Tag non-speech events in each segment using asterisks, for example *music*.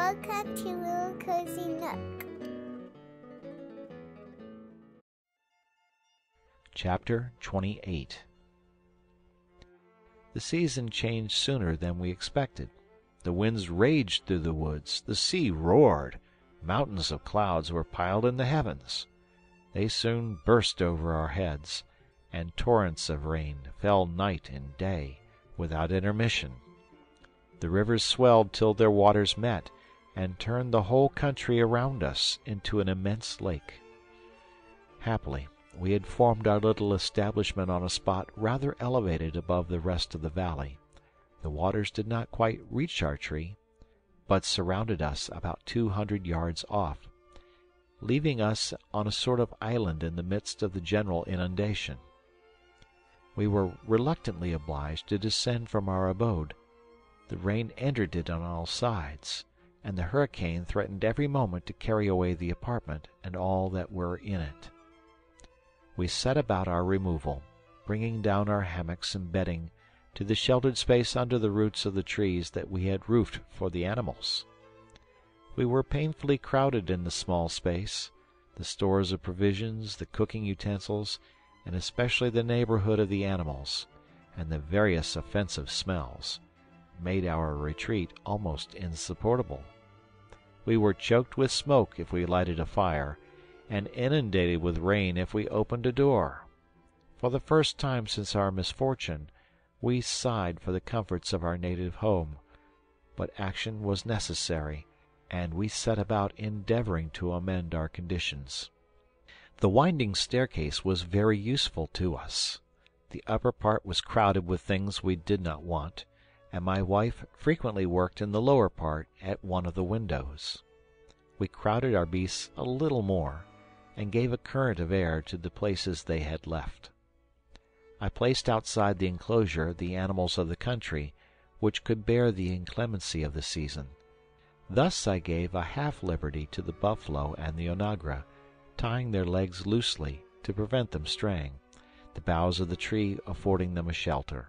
Welcome to Little Cozy Nook. Chapter 28 The season changed sooner than we expected. The winds raged through the woods, the sea roared, mountains of clouds were piled in the heavens. They soon burst over our heads, and torrents of rain fell night and day, without intermission. The rivers swelled till their waters met, and turned the whole country around us into an immense lake. Happily, we had formed our little establishment on a spot rather elevated above the rest of the valley. The waters did not quite reach our tree, but surrounded us about two hundred yards off, leaving us on a sort of island in the midst of the general inundation. We were reluctantly obliged to descend from our abode. The rain entered it on all sides, and the hurricane threatened every moment to carry away the apartment and all that were in it. We set about our removal, bringing down our hammocks and bedding to the sheltered space under the roots of the trees that we had roofed for the animals. We were painfully crowded in the small space; the stores of provisions, the cooking utensils, and especially the neighborhood of the animals, and the various offensive smells, made our retreat almost insupportable. We were choked with smoke if we lighted a fire, and inundated with rain if we opened a door. For the first time since our misfortune, we sighed for the comforts of our native home; but action was necessary, and we set about endeavoring to amend our conditions. The winding staircase was very useful to us. The upper part was crowded with things we did not want, and my wife frequently worked in the lower part at one of the windows. We crowded our beasts a little more, and gave a current of air to the places they had left. I placed outside the enclosure the animals of the country, which could bear the inclemency of the season. Thus I gave a half liberty to the buffalo and the onagra, tying their legs loosely to prevent them straying, the boughs of the tree affording them a shelter.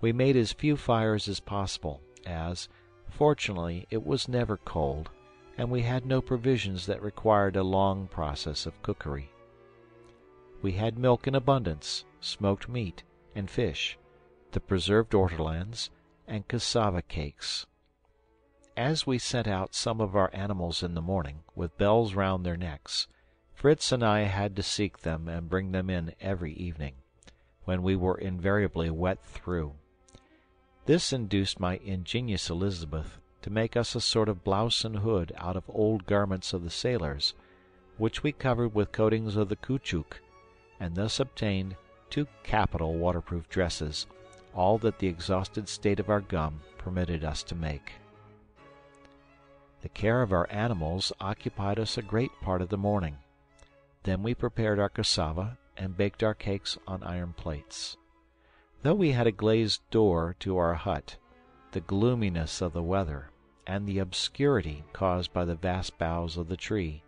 We made as few fires as possible, as, fortunately, it was never cold, and we had no provisions that required a long process of cookery. We had milk in abundance, smoked meat, and fish, the preserved ortolans, and cassava cakes. As we sent out some of our animals in the morning, with bells round their necks, Fritz and I had to seek them and bring them in every evening, when we were invariably wet through. This induced my ingenious Elizabeth to make us a sort of blouse and hood out of old garments of the sailors, which we covered with coatings of the caoutchouc, and thus obtained two capital waterproof dresses, all that the exhausted state of our gum permitted us to make. The care of our animals occupied us a great part of the morning. Then we prepared our cassava and baked our cakes on iron plates. Though we had a glazed door to our hut, the gloominess of the weather, and the obscurity caused by the vast boughs of the tree,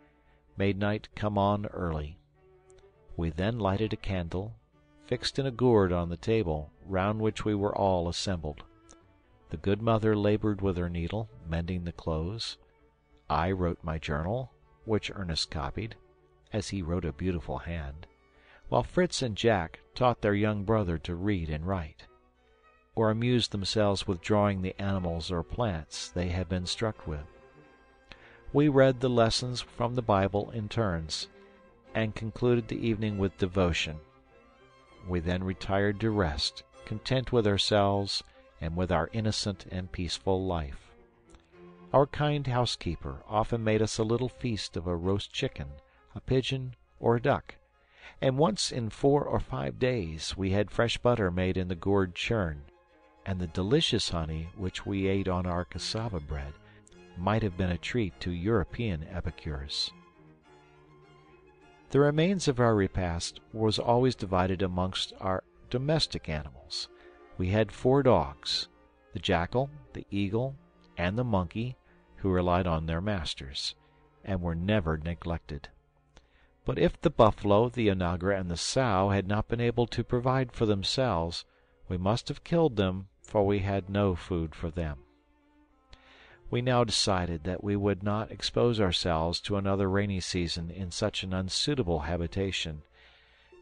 made night come on early. We then lighted a candle, fixed in a gourd on the table, round which we were all assembled. The good mother labored with her needle, mending the clothes. I wrote my journal, which Ernest copied, as he wrote a beautiful hand, while Fritz and Jack taught their young brother to read and write, or amused themselves with drawing the animals or plants they had been struck with. We read the lessons from the Bible in turns, and concluded the evening with devotion. We then retired to rest, content with ourselves and with our innocent and peaceful life. Our kind housekeeper often made us a little feast of a roast chicken, a pigeon, or a duck, and once in four or five days we had fresh butter made in the gourd churn, and the delicious honey which we ate on our cassava bread might have been a treat to European epicures. The remains of our repast was always divided amongst our domestic animals. We had four dogs the jackal, the eagle, and the monkey, who relied on their masters, and were never neglected. But if the buffalo, the onagra, and the sow had not been able to provide for themselves, we must have killed them, for we had no food for them. We now decided that we would not expose ourselves to another rainy season in such an unsuitable habitation.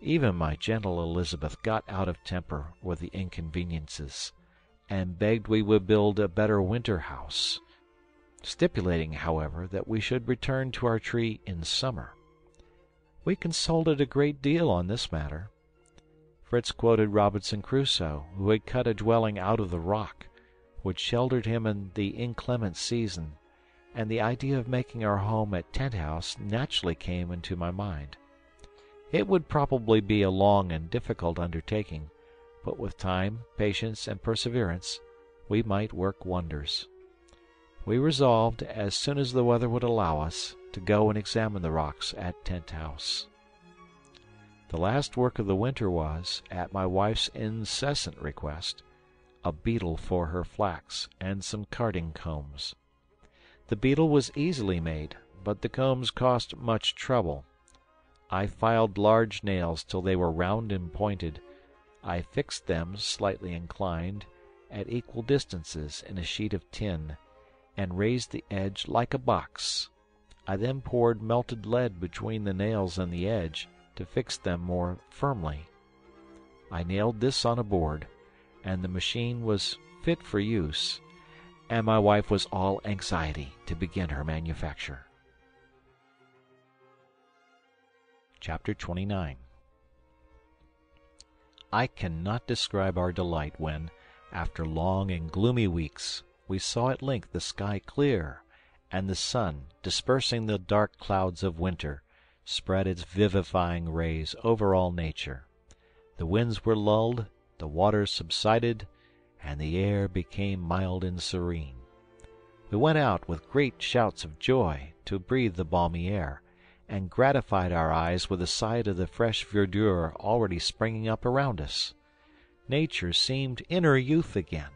Even my gentle Elizabeth got out of temper with the inconveniences, and begged we would build a better winter house, stipulating, however, that we should return to our tree in summer. We consulted a great deal on this matter. Fritz quoted Robinson Crusoe, who had cut a dwelling out of the rock, which sheltered him in the inclement season, and the idea of making our home at Tent House naturally came into my mind. It would probably be a long and difficult undertaking, but with time, patience, and perseverance, we might work wonders. We resolved, as soon as the weather would allow us, to go and examine the rocks at Tent House. The last work of the winter was, at my wife's incessant request, a beetle for her flax and some carding combs. The beetle was easily made, but the combs cost much trouble. I filed large nails till they were round and pointed. I fixed them, slightly inclined, at equal distances in a sheet of tin, and raised the edge like a box. I then poured melted lead between the nails and the edge, to fix them more firmly. I nailed this on a board, and the machine was fit for use, and my wife was all anxiety to begin her manufacture. Chapter 29 I cannot describe our delight when, after long and gloomy weeks, we saw at length the sky clear, and the sun, dispersing the dark clouds of winter, spread its vivifying rays over all nature. The winds were lulled, the waters subsided, and the air became mild and serene. We went out with great shouts of joy to breathe the balmy air, and gratified our eyes with the sight of the fresh verdure already springing up around us. Nature seemed in her youth again,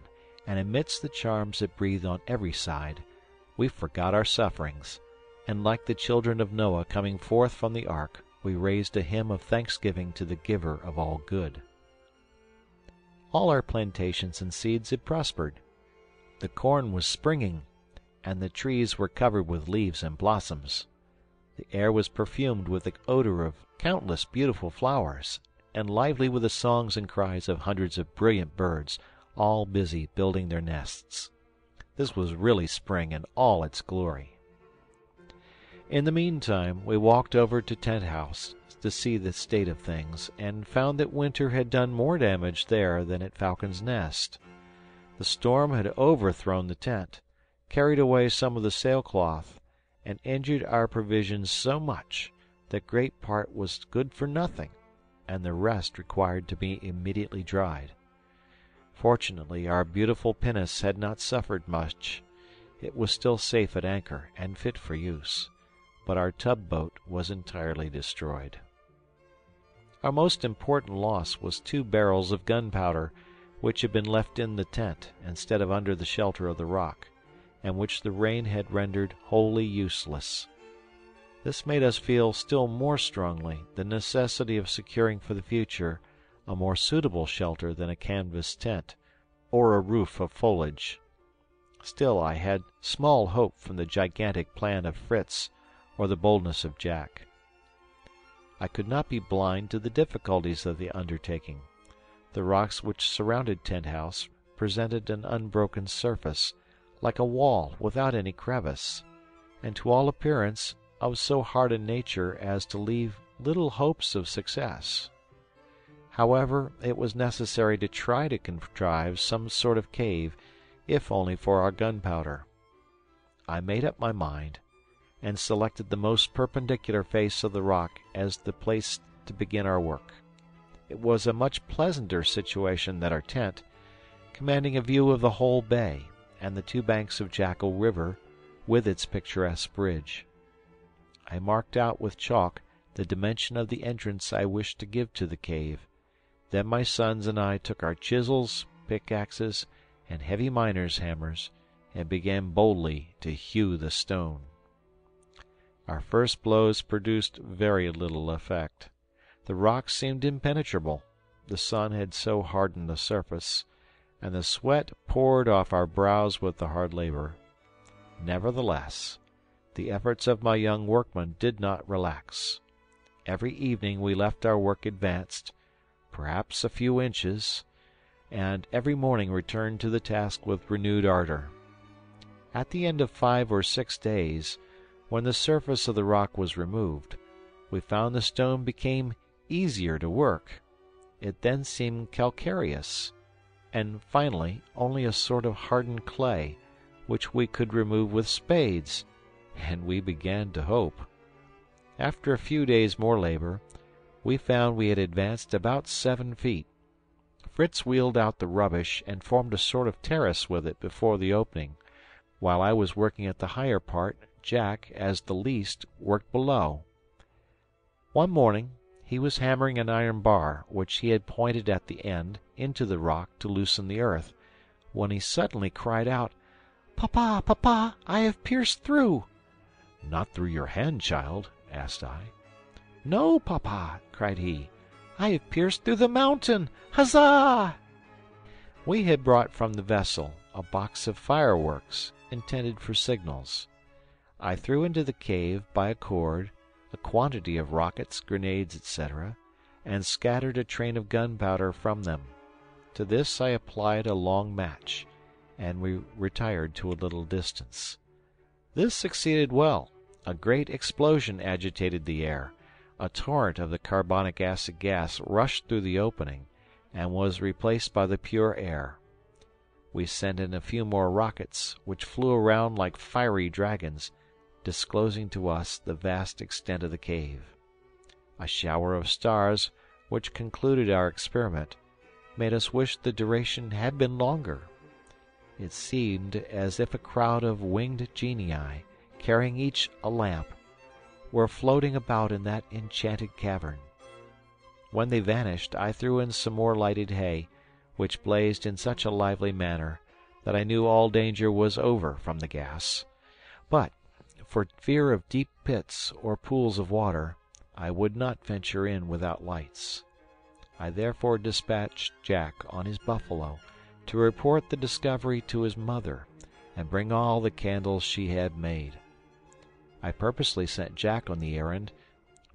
and amidst the charms it breathed on every side, we forgot our sufferings, and like the children of Noah coming forth from the ark, we raised a hymn of thanksgiving to the Giver of all good. All our plantations and seeds had prospered. The corn was springing, and the trees were covered with leaves and blossoms. The air was perfumed with the odor of countless beautiful flowers, and lively with the songs and cries of hundreds of brilliant birds, all busy building their nests. This was really spring in all its glory. In the meantime, we walked over to Tent House to see the state of things, and found that winter had done more damage there than at Falcon's Nest. The storm had overthrown the tent, carried away some of the sailcloth, and injured our provisions so much that great part was good for nothing, and the rest required to be immediately dried. Fortunately, our beautiful pinnace had not suffered much. It was still safe at anchor and fit for use but our tub boat was entirely destroyed. Our most important loss was two barrels of gunpowder, which had been left in the tent instead of under the shelter of the rock, and which the rain had rendered wholly useless. This made us feel still more strongly the necessity of securing for the future a more suitable shelter than a canvas tent or a roof of foliage. Still I had small hope from the gigantic plan of Fritz or the boldness of Jack. I could not be blind to the difficulties of the undertaking. The rocks which surrounded Tent House presented an unbroken surface, like a wall without any crevice, and to all appearance of so hard a nature as to leave little hopes of success. However, it was necessary to try to contrive some sort of cave, if only for our gunpowder. I made up my mind and selected the most perpendicular face of the rock as the place to begin our work. It was a much pleasanter situation than our tent, commanding a view of the whole bay and the two banks of Jackal River with its picturesque bridge. I marked out with chalk the dimension of the entrance I wished to give to the cave. Then my sons and I took our chisels, pickaxes, and heavy miner's hammers and began boldly to hew the stone. Our first blows produced very little effect. The rock seemed impenetrable, the sun had so hardened the surface, and the sweat poured off our brows with the hard labor. Nevertheless, the efforts of my young workmen did not relax. Every evening we left our work advanced, perhaps a few inches, and every morning returned to the task with renewed ardor. At the end of five or six days, when the surface of the rock was removed, we found the stone became easier to work. It then seemed calcareous, and finally only a sort of hardened clay, which we could remove with spades, and we began to hope. After a few days' more labor, we found we had advanced about seven feet. Fritz wheeled out the rubbish and formed a sort of terrace with it before the opening, while I was working at the higher part, Jack, as the least, worked below. One morning he was hammering an iron bar, which he had pointed at the end, into the rock to loosen the earth, when he suddenly cried out, "Papa, papa, I have pierced through!" "Not through your hand, child?" asked I. "No, papa," cried he, "I have pierced through the mountain! Huzza!" We had brought from the vessel a box of fireworks, intended for signals. I threw into the cave, by a cord, a quantity of rockets, grenades, etc., and scattered a train of gunpowder from them. To this I applied a long match, and we retired to a little distance. This succeeded well. A great explosion agitated the air. A torrent of the carbonic acid gas rushed through the opening, and was replaced by the pure air. We sent in a few more rockets, which flew around like fiery dragons, disclosing to us the vast extent of the cave. A shower of stars, which concluded our experiment, made us wish the duration had been longer. It seemed as if a crowd of winged genii, carrying each a lamp, were floating about in that enchanted cavern. When they vanished, I threw in some more lighted hay, which blazed in such a lively manner that I knew all danger was over from the gas. But, for fear of deep pits or pools of water, I would not venture in without lights. I therefore dispatched Jack on his buffalo to report the discovery to his mother and bring all the candles she had made. I purposely sent Jack on the errand,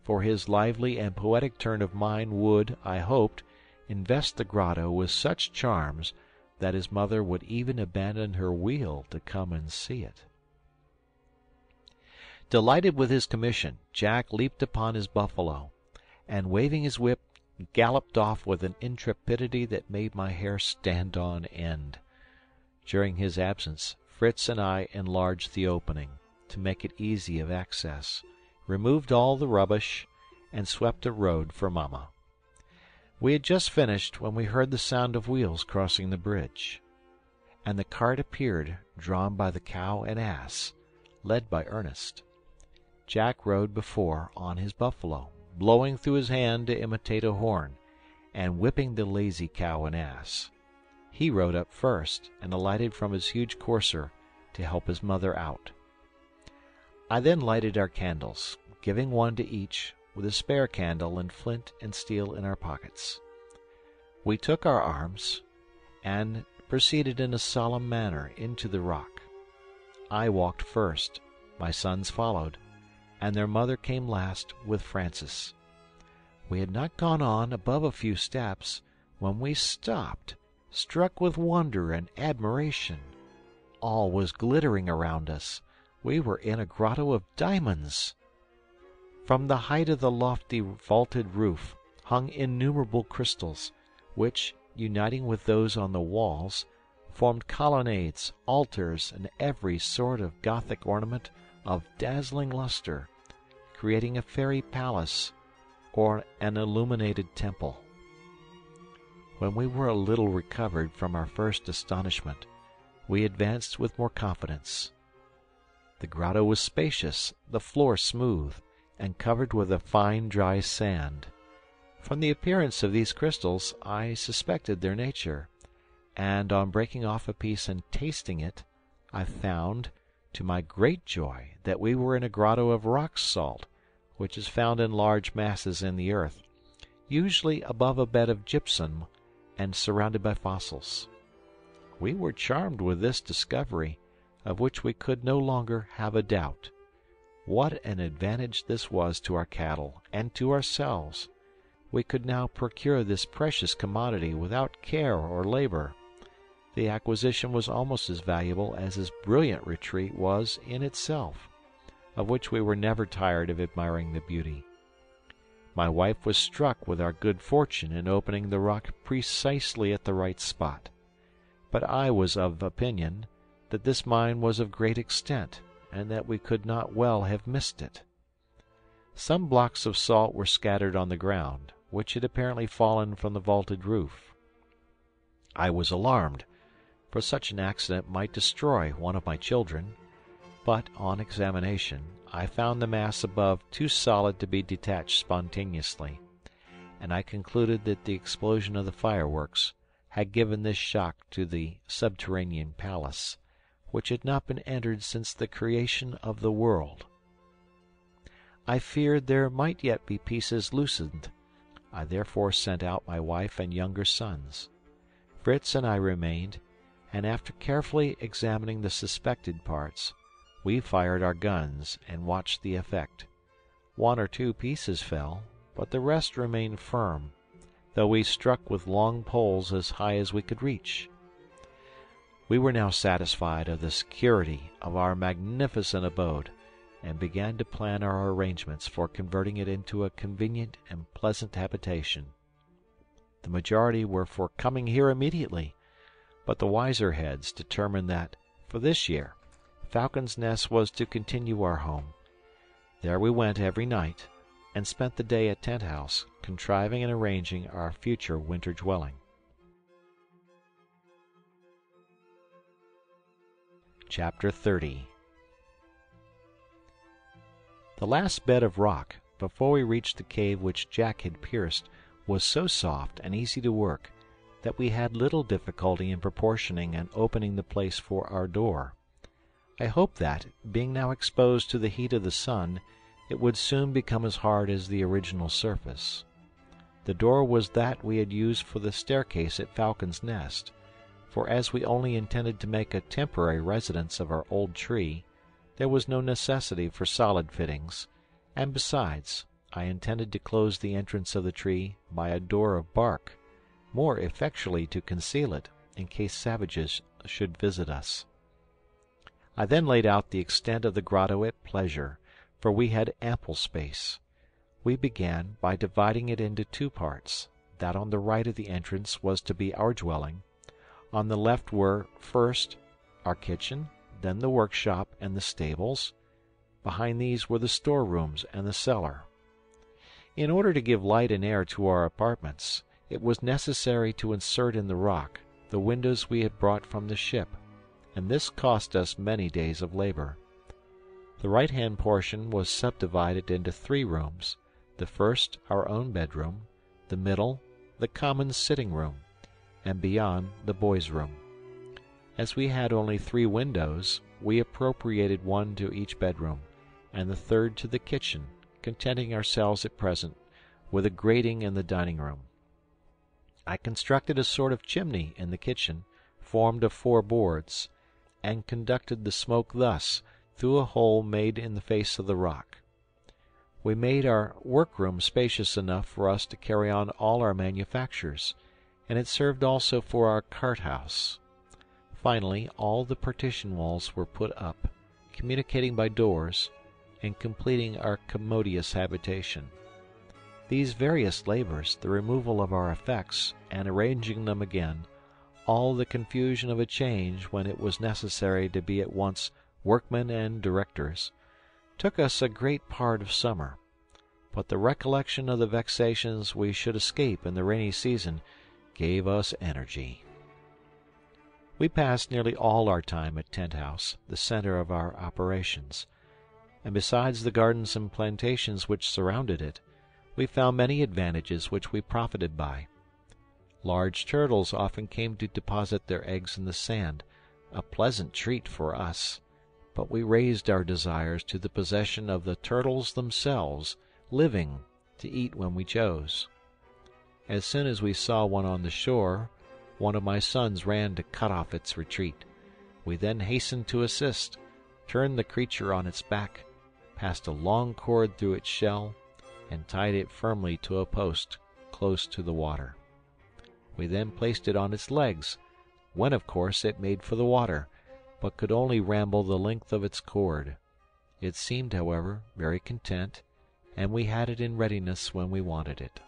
for his lively and poetic turn of mind would, I hoped, invest the grotto with such charms that his mother would even abandon her wheel to come and see it. Delighted with his commission, Jack leaped upon his buffalo, and waving his whip, galloped off with an intrepidity that made my hair stand on end. During his absence, Fritz and I enlarged the opening, to make it easy of access, removed all the rubbish, and swept a road for Mamma. We had just finished when we heard the sound of wheels crossing the bridge, and the cart appeared, drawn by the cow and ass, led by Ernest. Jack rode before on his buffalo, blowing through his hand to imitate a horn, and whipping the lazy cow and ass. He rode up first, and alighted from his huge courser to help his mother out. I then lighted our candles, giving one to each, with a spare candle and flint and steel in our pockets. We took our arms, and proceeded in a solemn manner into the rock. I walked first, my sons followed and their mother came last with Francis. We had not gone on above a few steps when we stopped, struck with wonder and admiration. All was glittering around us. We were in a grotto of diamonds. From the height of the lofty vaulted roof hung innumerable crystals, which, uniting with those on the walls, formed colonnades, altars, and every sort of Gothic ornament of dazzling luster, creating a fairy palace or an illuminated temple. When we were a little recovered from our first astonishment, we advanced with more confidence. The grotto was spacious, the floor smooth, and covered with a fine dry sand. From the appearance of these crystals I suspected their nature, and on breaking off a piece and tasting it, I found, to my great joy, that we were in a grotto of rock salt, which is found in large masses in the earth, usually above a bed of gypsum and surrounded by fossils. We were charmed with this discovery, of which we could no longer have a doubt. What an advantage this was to our cattle and to ourselves! We could now procure this precious commodity without care or labor. The acquisition was almost as valuable as this brilliant retreat was in itself, of which we were never tired of admiring the beauty. My wife was struck with our good fortune in opening the rock precisely at the right spot; but I was of opinion that this mine was of great extent, and that we could not well have missed it. Some blocks of salt were scattered on the ground, which had apparently fallen from the vaulted roof. I was alarmed, for such an accident might destroy one of my children; but, on examination, I found the mass above too solid to be detached spontaneously, and I concluded that the explosion of the fireworks had given this shock to the subterranean palace, which had not been entered since the creation of the world. I feared there might yet be pieces loosened. I therefore sent out my wife and younger sons. Fritz and I remained, and after carefully examining the suspected parts, we fired our guns and watched the effect. One or two pieces fell, but the rest remained firm, though we struck with long poles as high as we could reach. We were now satisfied of the security of our magnificent abode, and began to plan our arrangements for converting it into a convenient and pleasant habitation. The majority were for coming here immediately, but the wiser heads determined that, for this year, Falcon's Nest was to continue our home. There we went every night, and spent the day at Tent House, contriving and arranging our future winter dwelling. Chapter 30 The last bed of rock, before we reached the cave which Jack had pierced, was so soft and easy to work that we had little difficulty in proportioning and opening the place for our door. I hoped that, being now exposed to the heat of the sun, it would soon become as hard as the original surface. The door was that we had used for the staircase at Falcon's Nest, for as we only intended to make a temporary residence of our old tree, there was no necessity for solid fittings, and besides, I intended to close the entrance of the tree by a door of bark, more effectually to conceal it, in case savages should visit us. I then laid out the extent of the grotto at pleasure, for we had ample space. We began by dividing it into two parts. That on the right of the entrance was to be our dwelling. On the left were, first, our kitchen, then the workshop and the stables. Behind these were the storerooms and the cellar. In order to give light and air to our apartments, it was necessary to insert in the rock the windows we had brought from the ship and this cost us many days of labor. The right hand portion was subdivided into three rooms the first our own bedroom, the middle the common sitting room, and beyond the boys' room. As we had only three windows, we appropriated one to each bedroom, and the third to the kitchen, contenting ourselves at present with a grating in the dining room. I constructed a sort of chimney in the kitchen, formed of four boards, and conducted the smoke thus, through a hole made in the face of the rock. We made our workroom spacious enough for us to carry on all our manufactures, and it served also for our cart house. Finally, all the partition walls were put up, communicating by doors, and completing our commodious habitation. These various labors, the removal of our effects, and arranging them again, all the confusion of a change when it was necessary to be at once workmen and directors, took us a great part of summer; but the recollection of the vexations we should escape in the rainy season gave us energy. We passed nearly all our time at Tent House, the center of our operations; and besides the gardens and plantations which surrounded it, we found many advantages which we profited by. Large turtles often came to deposit their eggs in the sand, a pleasant treat for us; but we raised our desires to the possession of the turtles themselves, living, to eat when we chose. As soon as we saw one on the shore, one of my sons ran to cut off its retreat. We then hastened to assist, turned the creature on its back, passed a long cord through its shell, and tied it firmly to a post close to the water. We then placed it on its legs, when of course it made for the water, but could only ramble the length of its cord. It seemed, however, very content, and we had it in readiness when we wanted it.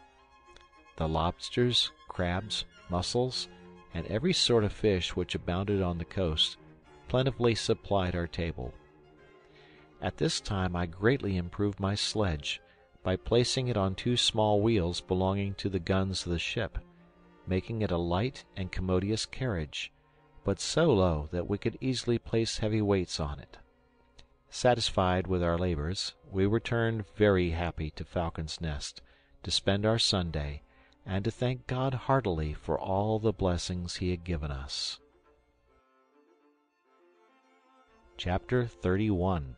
The lobsters, crabs, mussels, and every sort of fish which abounded on the coast plentifully supplied our table. At this time I greatly improved my sledge by placing it on two small wheels belonging to the guns of the ship, making it a light and commodious carriage, but so low that we could easily place heavy weights on it. Satisfied with our labors, we returned very happy to Falcon's Nest, to spend our Sunday, and to thank God heartily for all the blessings He had given us. Chapter 31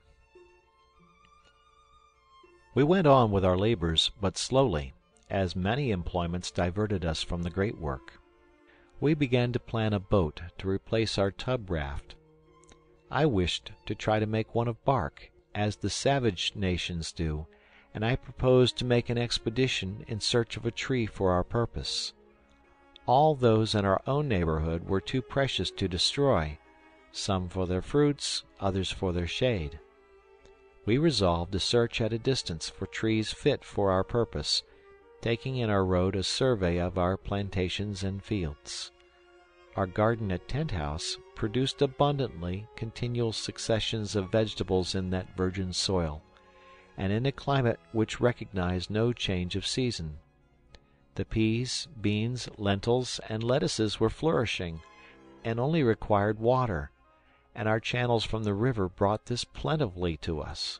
We went on with our labors, but slowly, as many employments diverted us from the great work. We began to plan a boat to replace our tub raft. I wished to try to make one of bark, as the savage nations do, and I proposed to make an expedition in search of a tree for our purpose. All those in our own neighborhood were too precious to destroy, some for their fruits, others for their shade. We resolved to search at a distance for trees fit for our purpose, taking in our road a survey of our plantations and fields. Our garden at Tent House produced abundantly continual successions of vegetables in that virgin soil, and in a climate which recognized no change of season. The peas, beans, lentils, and lettuces were flourishing, and only required water, and our channels from the river brought this plentifully to us.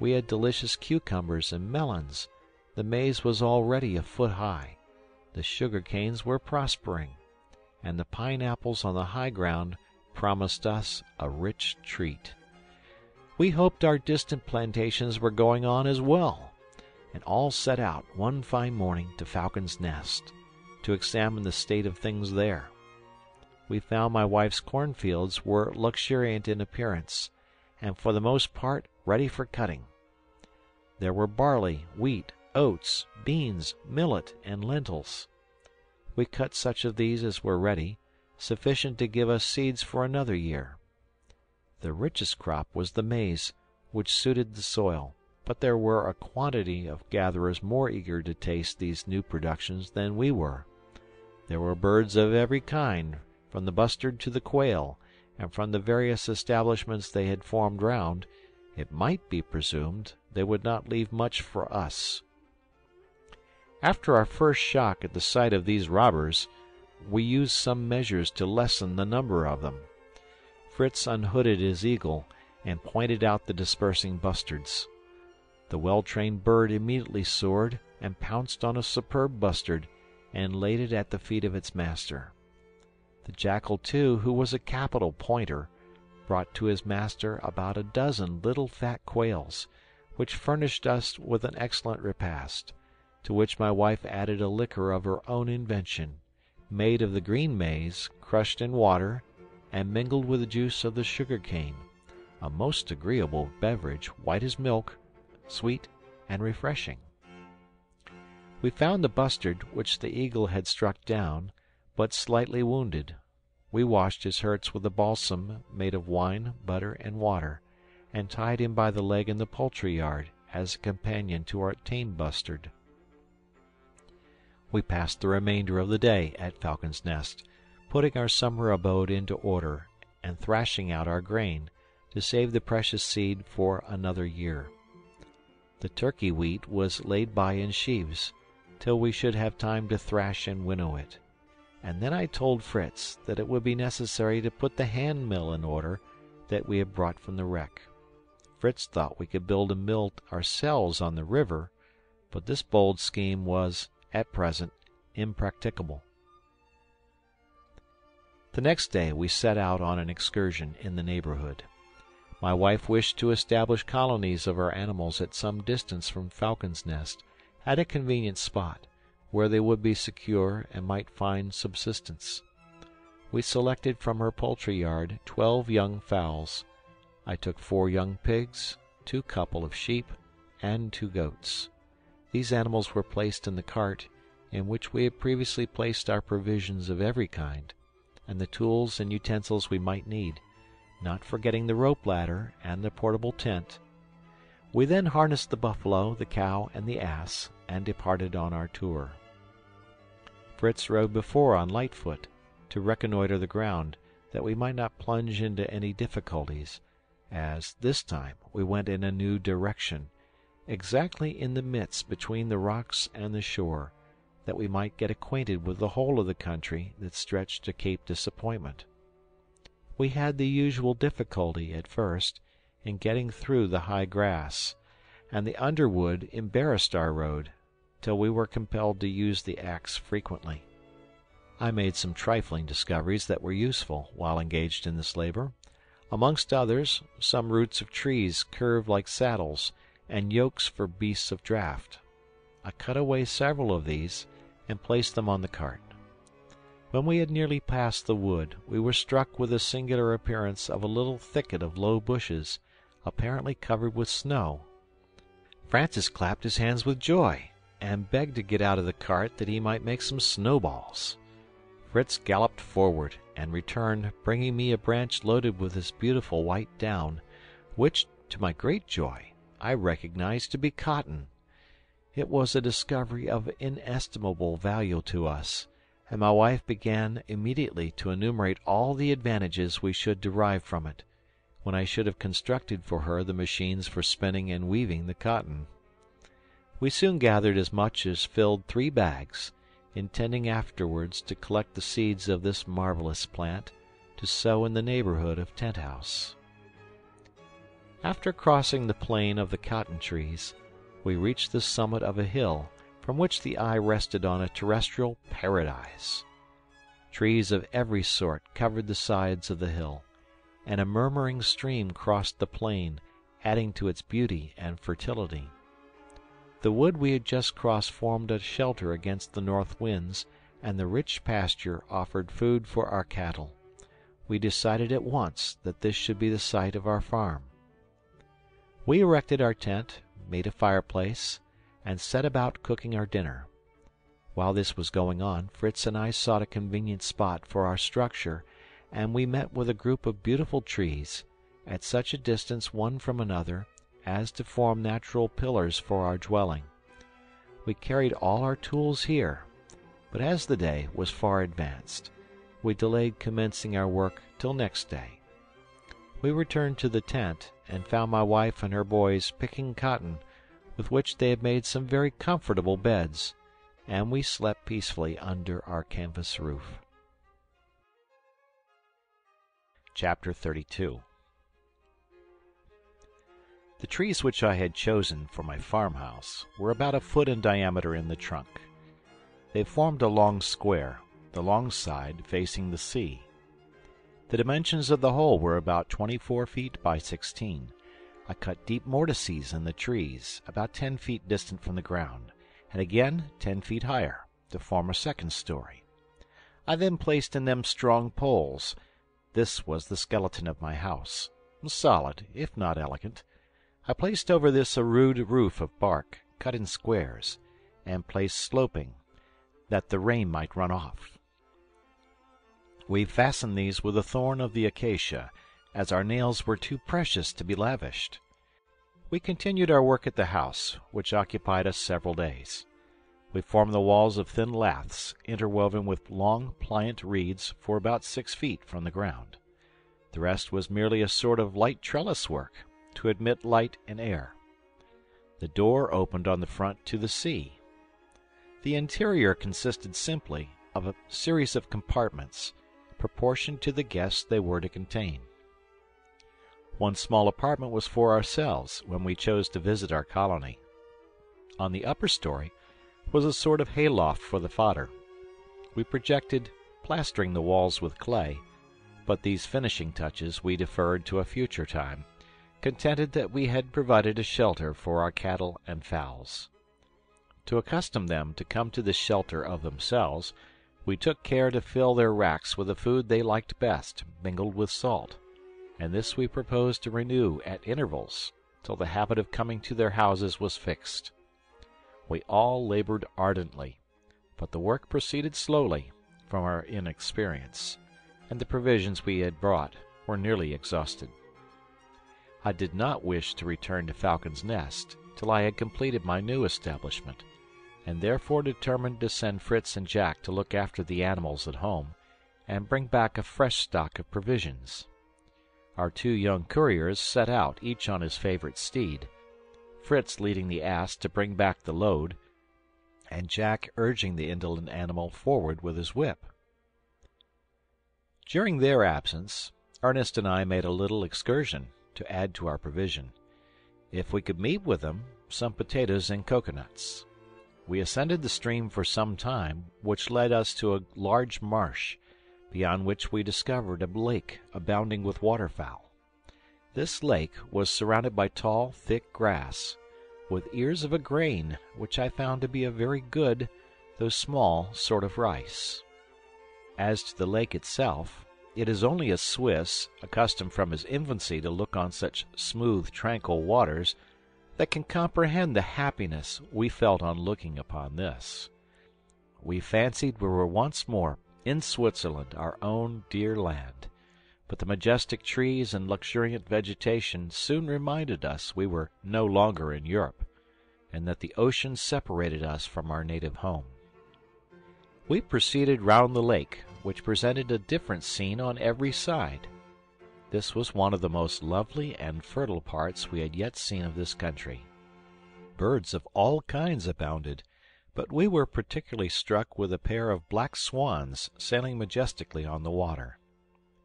We had delicious cucumbers and melons. The maize was already a foot high. The sugar canes were prospering and the pineapples on the high ground promised us a rich treat. We hoped our distant plantations were going on as well, and all set out one fine morning to Falcon's Nest to examine the state of things there. We found my wife's cornfields were luxuriant in appearance, and for the most part ready for cutting. There were barley, wheat, oats, beans, millet, and lentils we cut such of these as were ready, sufficient to give us seeds for another year. The richest crop was the maize, which suited the soil, but there were a quantity of gatherers more eager to taste these new productions than we were. There were birds of every kind, from the bustard to the quail, and from the various establishments they had formed round, it might be presumed they would not leave much for us. After our first shock at the sight of these robbers, we used some measures to lessen the number of them. Fritz unhooded his eagle and pointed out the dispersing bustards. The well trained bird immediately soared and pounced on a superb bustard and laid it at the feet of its master. The jackal, too, who was a capital pointer, brought to his master about a dozen little fat quails, which furnished us with an excellent repast to which my wife added a liquor of her own invention, made of the green maize crushed in water and mingled with the juice of the sugar cane, a most agreeable beverage, white as milk, sweet and refreshing. We found the bustard which the eagle had struck down, but slightly wounded. We washed his hurts with a balsam made of wine, butter, and water, and tied him by the leg in the poultry yard as a companion to our tame bustard we passed the remainder of the day at Falcon's Nest, putting our summer abode into order and thrashing out our grain to save the precious seed for another year. The turkey wheat was laid by in sheaves till we should have time to thrash and winnow it. And then I told Fritz that it would be necessary to put the hand mill in order that we had brought from the wreck. Fritz thought we could build a mill ourselves on the river, but this bold scheme was at present impracticable. The next day we set out on an excursion in the neighborhood. My wife wished to establish colonies of our animals at some distance from Falcon's Nest, at a convenient spot, where they would be secure and might find subsistence. We selected from her poultry yard twelve young fowls. I took four young pigs, two couple of sheep, and two goats. These animals were placed in the cart, in which we had previously placed our provisions of every kind, and the tools and utensils we might need, not forgetting the rope ladder and the portable tent. We then harnessed the buffalo, the cow, and the ass, and departed on our tour. Fritz rode before on Lightfoot, to reconnoiter the ground, that we might not plunge into any difficulties, as, this time, we went in a new direction, exactly in the midst between the rocks and the shore, that we might get acquainted with the whole of the country that stretched to Cape Disappointment. We had the usual difficulty, at first, in getting through the high grass, and the underwood embarrassed our road, till we were compelled to use the axe frequently. I made some trifling discoveries that were useful while engaged in this labor; amongst others, some roots of trees curved like saddles, and yokes for beasts of draught. I cut away several of these, and placed them on the cart. When we had nearly passed the wood, we were struck with the singular appearance of a little thicket of low bushes, apparently covered with snow. Francis clapped his hands with joy, and begged to get out of the cart that he might make some snowballs. Fritz galloped forward, and returned, bringing me a branch loaded with this beautiful white down, which, to my great joy, I recognized to be cotton. It was a discovery of inestimable value to us, and my wife began immediately to enumerate all the advantages we should derive from it, when I should have constructed for her the machines for spinning and weaving the cotton. We soon gathered as much as filled three bags, intending afterwards to collect the seeds of this marvelous plant, to sow in the neighborhood of Tent House. After crossing the plain of the cotton trees, we reached the summit of a hill, from which the eye rested on a terrestrial paradise. Trees of every sort covered the sides of the hill, and a murmuring stream crossed the plain, adding to its beauty and fertility. The wood we had just crossed formed a shelter against the north winds, and the rich pasture offered food for our cattle. We decided at once that this should be the site of our farm. We erected our tent, made a fireplace, and set about cooking our dinner. While this was going on, Fritz and I sought a convenient spot for our structure, and we met with a group of beautiful trees, at such a distance one from another as to form natural pillars for our dwelling. We carried all our tools here, but as the day was far advanced, we delayed commencing our work till next day. We returned to the tent, and found my wife and her boys picking cotton, with which they had made some very comfortable beds, and we slept peacefully under our canvas roof. Chapter 32 The trees which I had chosen for my farmhouse were about a foot in diameter in the trunk. They formed a long square, the long side facing the sea. The dimensions of the whole were about 24 feet by 16. I cut deep mortices in the trees, about 10 feet distant from the ground, and again 10 feet higher, to form a second story. I then placed in them strong poles. This was the skeleton of my house, solid, if not elegant. I placed over this a rude roof of bark, cut in squares, and placed sloping, that the rain might run off. We fastened these with a thorn of the acacia, as our nails were too precious to be lavished. We continued our work at the house, which occupied us several days. We formed the walls of thin laths, interwoven with long, pliant reeds for about six feet from the ground. The rest was merely a sort of light trellis work, to admit light and air. The door opened on the front to the sea. The interior consisted simply of a series of compartments, proportioned to the guests they were to contain. One small apartment was for ourselves when we chose to visit our colony. On the upper story was a sort of hayloft for the fodder. We projected plastering the walls with clay, but these finishing touches we deferred to a future time, contented that we had provided a shelter for our cattle and fowls. To accustom them to come to this shelter of themselves, We took care to fill their racks with the food they liked best, mingled with salt, and this we proposed to renew at intervals till the habit of coming to their houses was fixed. We all labored ardently, but the work proceeded slowly, from our inexperience, and the provisions we had brought were nearly exhausted. I did not wish to return to Falcon's Nest till I had completed my new establishment, and therefore determined to send Fritz and Jack to look after the animals at home, and bring back a fresh stock of provisions. Our two young couriers set out, each on his favorite steed, Fritz leading the ass to bring back the load, and Jack urging the indolent animal forward with his whip. During their absence, Ernest and I made a little excursion to add to our provision. If we could meet with them, some potatoes and coconuts. We ascended the stream for some time, which led us to a large marsh, beyond which we discovered a lake abounding with waterfowl. This lake was surrounded by tall, thick grass, with ears of a grain which I found to be a very good, though small, sort of rice. As to the lake itself, it is only a Swiss, accustomed from his infancy to look on such smooth, tranquil waters, that can comprehend the happiness we felt on looking upon this. We fancied we were once more in Switzerland, our own dear land, but the majestic trees and luxuriant vegetation soon reminded us we were no longer in Europe, and that the ocean separated us from our native home. We proceeded round the lake, which presented a different scene on every side. This was one of the most lovely and fertile parts we had yet seen of this country. Birds of all kinds abounded, but we were particularly struck with a pair of black swans sailing majestically on the water.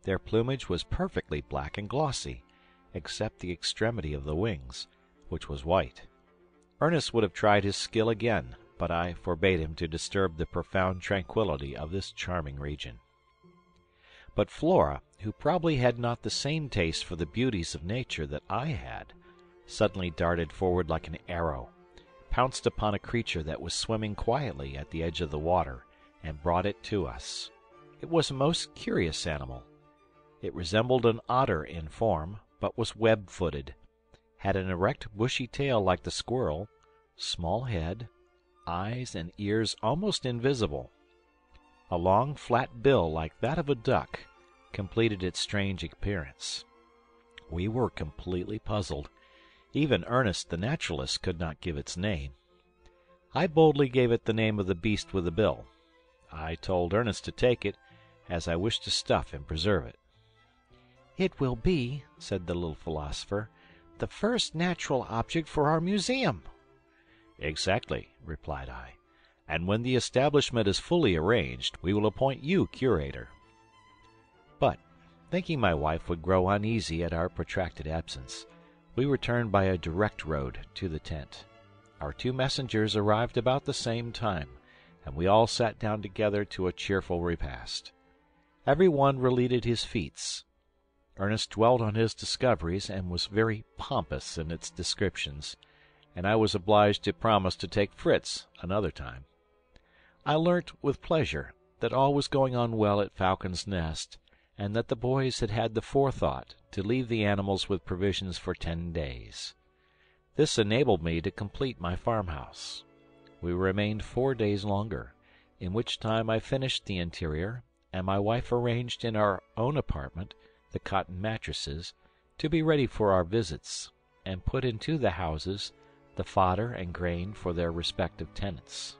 Their plumage was perfectly black and glossy, except the extremity of the wings, which was white. Ernest would have tried his skill again, but I forbade him to disturb the profound tranquillity of this charming region. But Flora, who probably had not the same taste for the beauties of nature that I had, suddenly darted forward like an arrow, pounced upon a creature that was swimming quietly at the edge of the water, and brought it to us. It was a most curious animal. It resembled an otter in form, but was web footed, had an erect bushy tail like the squirrel, small head, eyes and ears almost invisible. A long flat bill like that of a duck completed its strange appearance. We were completely puzzled. Even Ernest the naturalist could not give its name. I boldly gave it the name of the beast with the bill. I told Ernest to take it, as I wished to stuff and preserve it. It will be, said the little philosopher, the first natural object for our museum. Exactly, replied I and when the establishment is fully arranged, we will appoint you curator. But, thinking my wife would grow uneasy at our protracted absence, we returned by a direct road to the tent. Our two messengers arrived about the same time, and we all sat down together to a cheerful repast. Every one related his feats. Ernest dwelt on his discoveries, and was very pompous in its descriptions, and I was obliged to promise to take Fritz another time. I learnt with pleasure that all was going on well at Falcon's Nest, and that the boys had had the forethought to leave the animals with provisions for ten days. This enabled me to complete my farmhouse. We remained four days longer, in which time I finished the interior, and my wife arranged in our own apartment the cotton mattresses, to be ready for our visits, and put into the houses the fodder and grain for their respective tenants.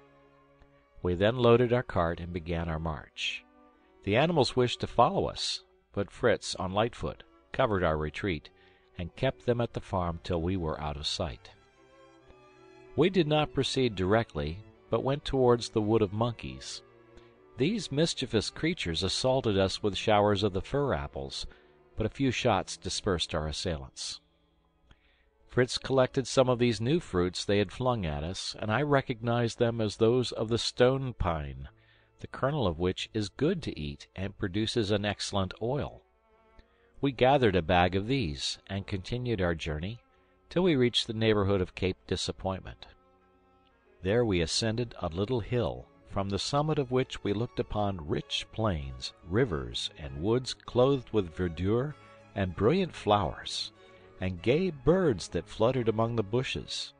We then loaded our cart and began our march. The animals wished to follow us, but Fritz, on Lightfoot, covered our retreat, and kept them at the farm till we were out of sight. We did not proceed directly, but went towards the wood of monkeys. These mischievous creatures assaulted us with showers of the fir apples, but a few shots dispersed our assailants. Fritz collected some of these new fruits they had flung at us, and I recognized them as those of the stone pine, the kernel of which is good to eat and produces an excellent oil. We gathered a bag of these, and continued our journey till we reached the neighborhood of Cape Disappointment. There we ascended a little hill, from the summit of which we looked upon rich plains, rivers, and woods clothed with verdure and brilliant flowers, and gay birds that fluttered among the bushes.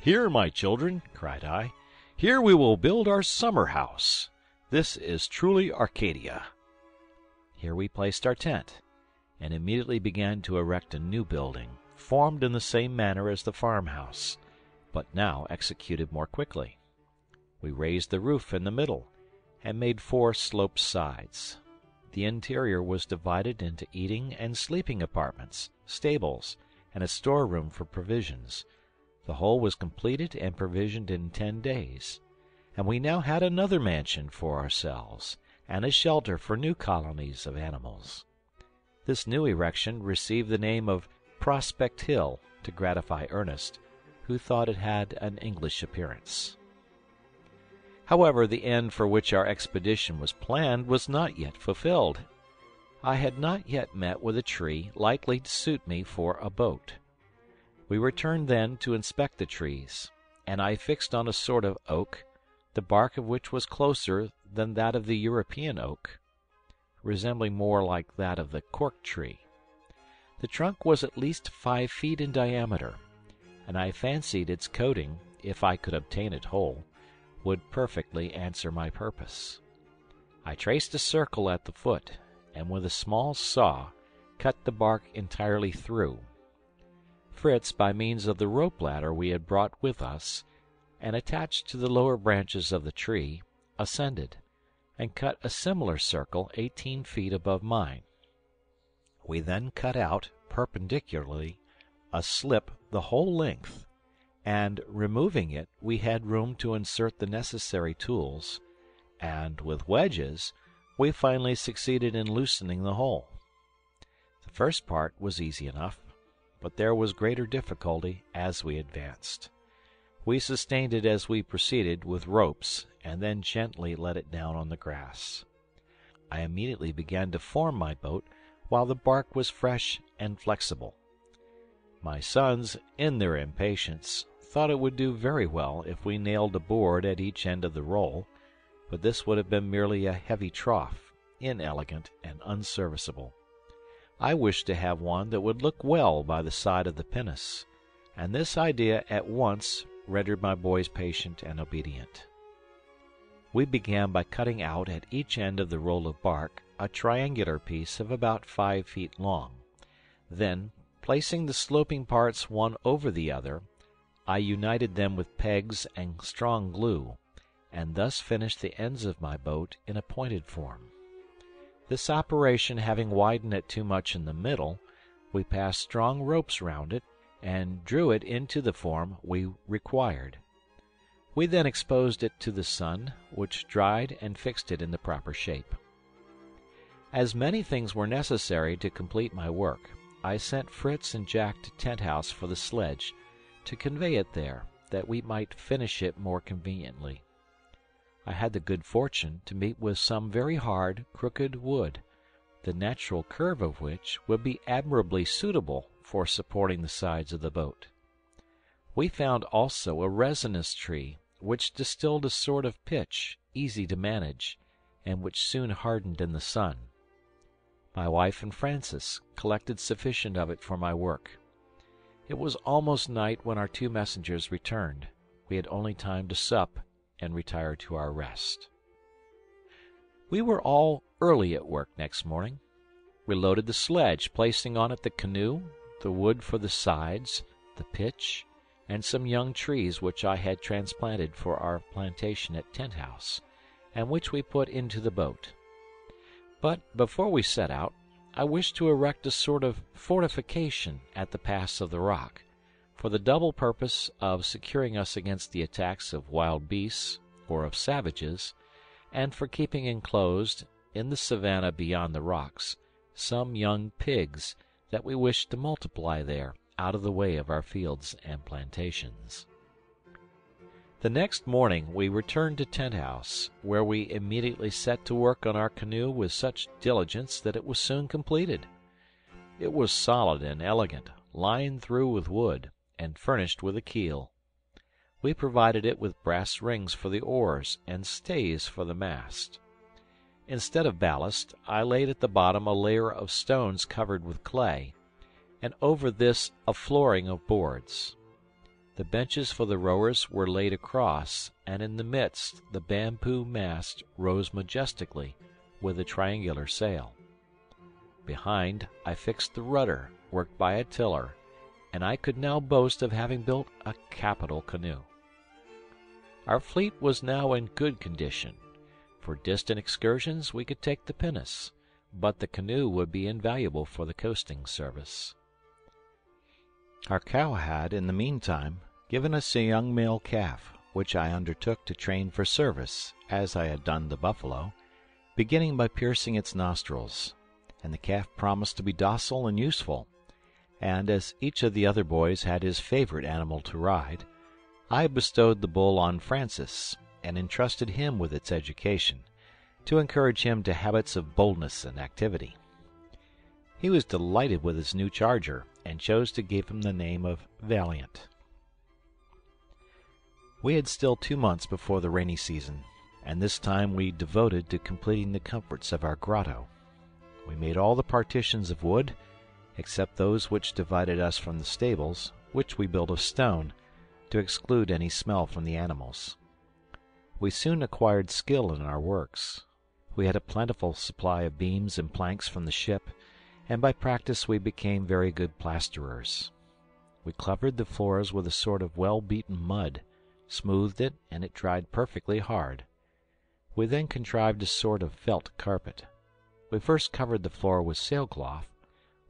"Here, my children," cried I, "here we will build our summer house. This is truly Arcadia." Here we placed our tent, and immediately began to erect a new building, formed in the same manner as the farmhouse, but now executed more quickly. We raised the roof in the middle, and made four sloped sides. The interior was divided into eating and sleeping apartments, stables, and a storeroom for provisions. The whole was completed and provisioned in ten days, and we now had another mansion for ourselves, and a shelter for new colonies of animals. This new erection received the name of Prospect Hill to gratify Ernest, who thought it had an English appearance. However, the end for which our expedition was planned was not yet fulfilled. I had not yet met with a tree likely to suit me for a boat. We returned then to inspect the trees, and I fixed on a sort of oak, the bark of which was closer than that of the European oak, resembling more like that of the cork tree. The trunk was at least five feet in diameter, and I fancied its coating, if I could obtain it whole, would perfectly answer my purpose. I traced a circle at the foot, and with a small saw cut the bark entirely through. Fritz, by means of the rope ladder we had brought with us, and attached to the lower branches of the tree, ascended, and cut a similar circle eighteen feet above mine. We then cut out, perpendicularly, a slip the whole length, and, removing it, we had room to insert the necessary tools, and, with wedges, we finally succeeded in loosening the whole. The first part was easy enough, but there was greater difficulty as we advanced. We sustained it as we proceeded with ropes, and then gently let it down on the grass. I immediately began to form my boat while the bark was fresh and flexible. My sons, in their impatience, thought it would do very well if we nailed a board at each end of the roll, but this would have been merely a heavy trough, inelegant and unserviceable. I wished to have one that would look well by the side of the pinnace, and this idea at once rendered my boys patient and obedient. We began by cutting out at each end of the roll of bark a triangular piece of about five feet long. Then, placing the sloping parts one over the other, I united them with pegs and strong glue, and thus finished the ends of my boat in a pointed form. This operation having widened it too much in the middle, we passed strong ropes round it, and drew it into the form we required. We then exposed it to the sun, which dried and fixed it in the proper shape. As many things were necessary to complete my work, I sent Fritz and Jack to Tent House for the sledge, to convey it there, that we might finish it more conveniently. I had the good fortune to meet with some very hard, crooked wood, the natural curve of which would be admirably suitable for supporting the sides of the boat. We found also a resinous tree, which distilled a sort of pitch, easy to manage, and which soon hardened in the sun. My wife and Francis collected sufficient of it for my work. It was almost night when our two messengers returned. We had only time to sup and retire to our rest. We were all early at work next morning. We loaded the sledge, placing on it the canoe, the wood for the sides, the pitch, and some young trees which I had transplanted for our plantation at Tent House, and which we put into the boat. But before we set out, I wished to erect a sort of fortification at the pass of the rock, for the double purpose of securing us against the attacks of wild beasts or of savages, and for keeping enclosed, in the savannah beyond the rocks, some young pigs that we wished to multiply there, out of the way of our fields and plantations. The next morning we returned to Tent House, where we immediately set to work on our canoe with such diligence that it was soon completed. It was solid and elegant, lined through with wood, and furnished with a keel. we provided it with brass rings for the oars and stays for the mast. Instead of ballast, I laid at the bottom a layer of stones covered with clay, and over this a flooring of boards. The benches for the rowers were laid across, and in the midst the bamboo mast rose majestically, with a triangular sail. Behind, I fixed the rudder, worked by a tiller, and I could now boast of having built a capital canoe. Our fleet was now in good condition. For distant excursions we could take the pinnace, but the canoe would be invaluable for the coasting service. Our cow had, in the meantime, given us a young male calf, which I undertook to train for service, as I had done the buffalo, beginning by piercing its nostrils; and the calf promised to be docile and useful; and, as each of the other boys had his favorite animal to ride, I bestowed the bull on Francis, and entrusted him with its education, to encourage him to habits of boldness and activity. He was delighted with his new charger, and chose to give him the name of Valiant. We had still two months before the rainy season, and this time we devoted to completing the comforts of our grotto. We made all the partitions of wood, except those which divided us from the stables, which we built of stone, to exclude any smell from the animals. We soon acquired skill in our works. We had a plentiful supply of beams and planks from the ship, and by practice we became very good plasterers. We covered the floors with a sort of well beaten mud smoothed it, and it dried perfectly hard. We then contrived a sort of felt carpet. We first covered the floor with sailcloth;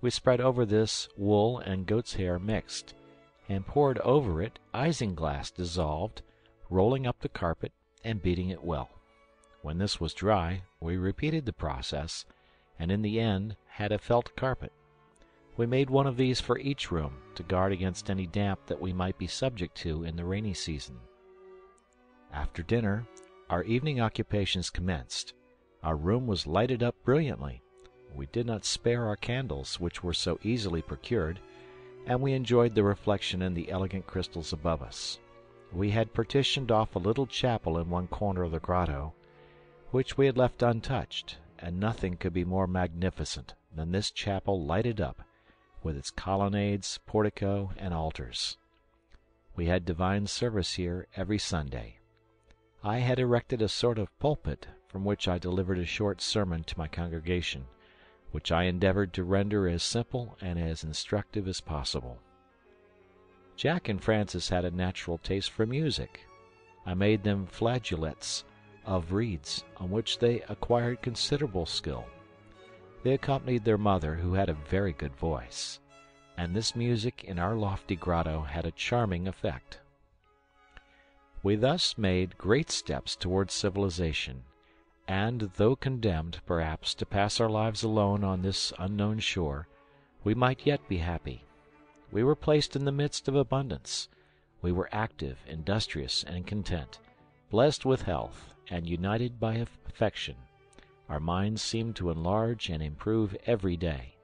we spread over this wool and goat's hair mixed, and poured over it isinglass dissolved, rolling up the carpet and beating it well. When this was dry, we repeated the process, and in the end had a felt carpet. We made one of these for each room, to guard against any damp that we might be subject to in the rainy season. After dinner, our evening occupations commenced. Our room was lighted up brilliantly. We did not spare our candles, which were so easily procured, and we enjoyed the reflection in the elegant crystals above us. We had partitioned off a little chapel in one corner of the grotto, which we had left untouched, and nothing could be more magnificent than this chapel lighted up with its colonnades, portico, and altars. We had divine service here every Sunday. I had erected a sort of pulpit from which I delivered a short sermon to my congregation, which I endeavored to render as simple and as instructive as possible. Jack and Francis had a natural taste for music. I made them flageolets of reeds, on which they acquired considerable skill. They accompanied their mother, who had a very good voice, and this music in our lofty grotto had a charming effect. We thus made great steps towards civilization, and though condemned, perhaps, to pass our lives alone on this unknown shore, we might yet be happy. We were placed in the midst of abundance. We were active, industrious, and content, blessed with health, and united by affection our minds seemed to enlarge and improve every day.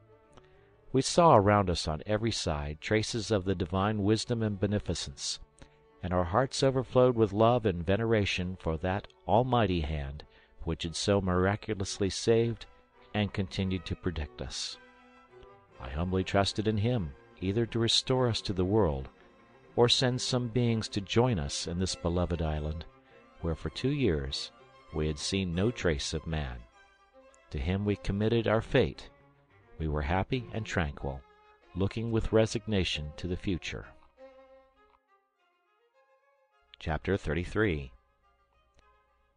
We saw around us on every side traces of the divine wisdom and beneficence, and our hearts overflowed with love and veneration for that almighty hand which had so miraculously saved and continued to protect us. I humbly trusted in Him either to restore us to the world, or send some beings to join us in this beloved island, where for two years we had seen no trace of man. To him we committed our fate. We were happy and tranquil, looking with resignation to the future. Chapter 33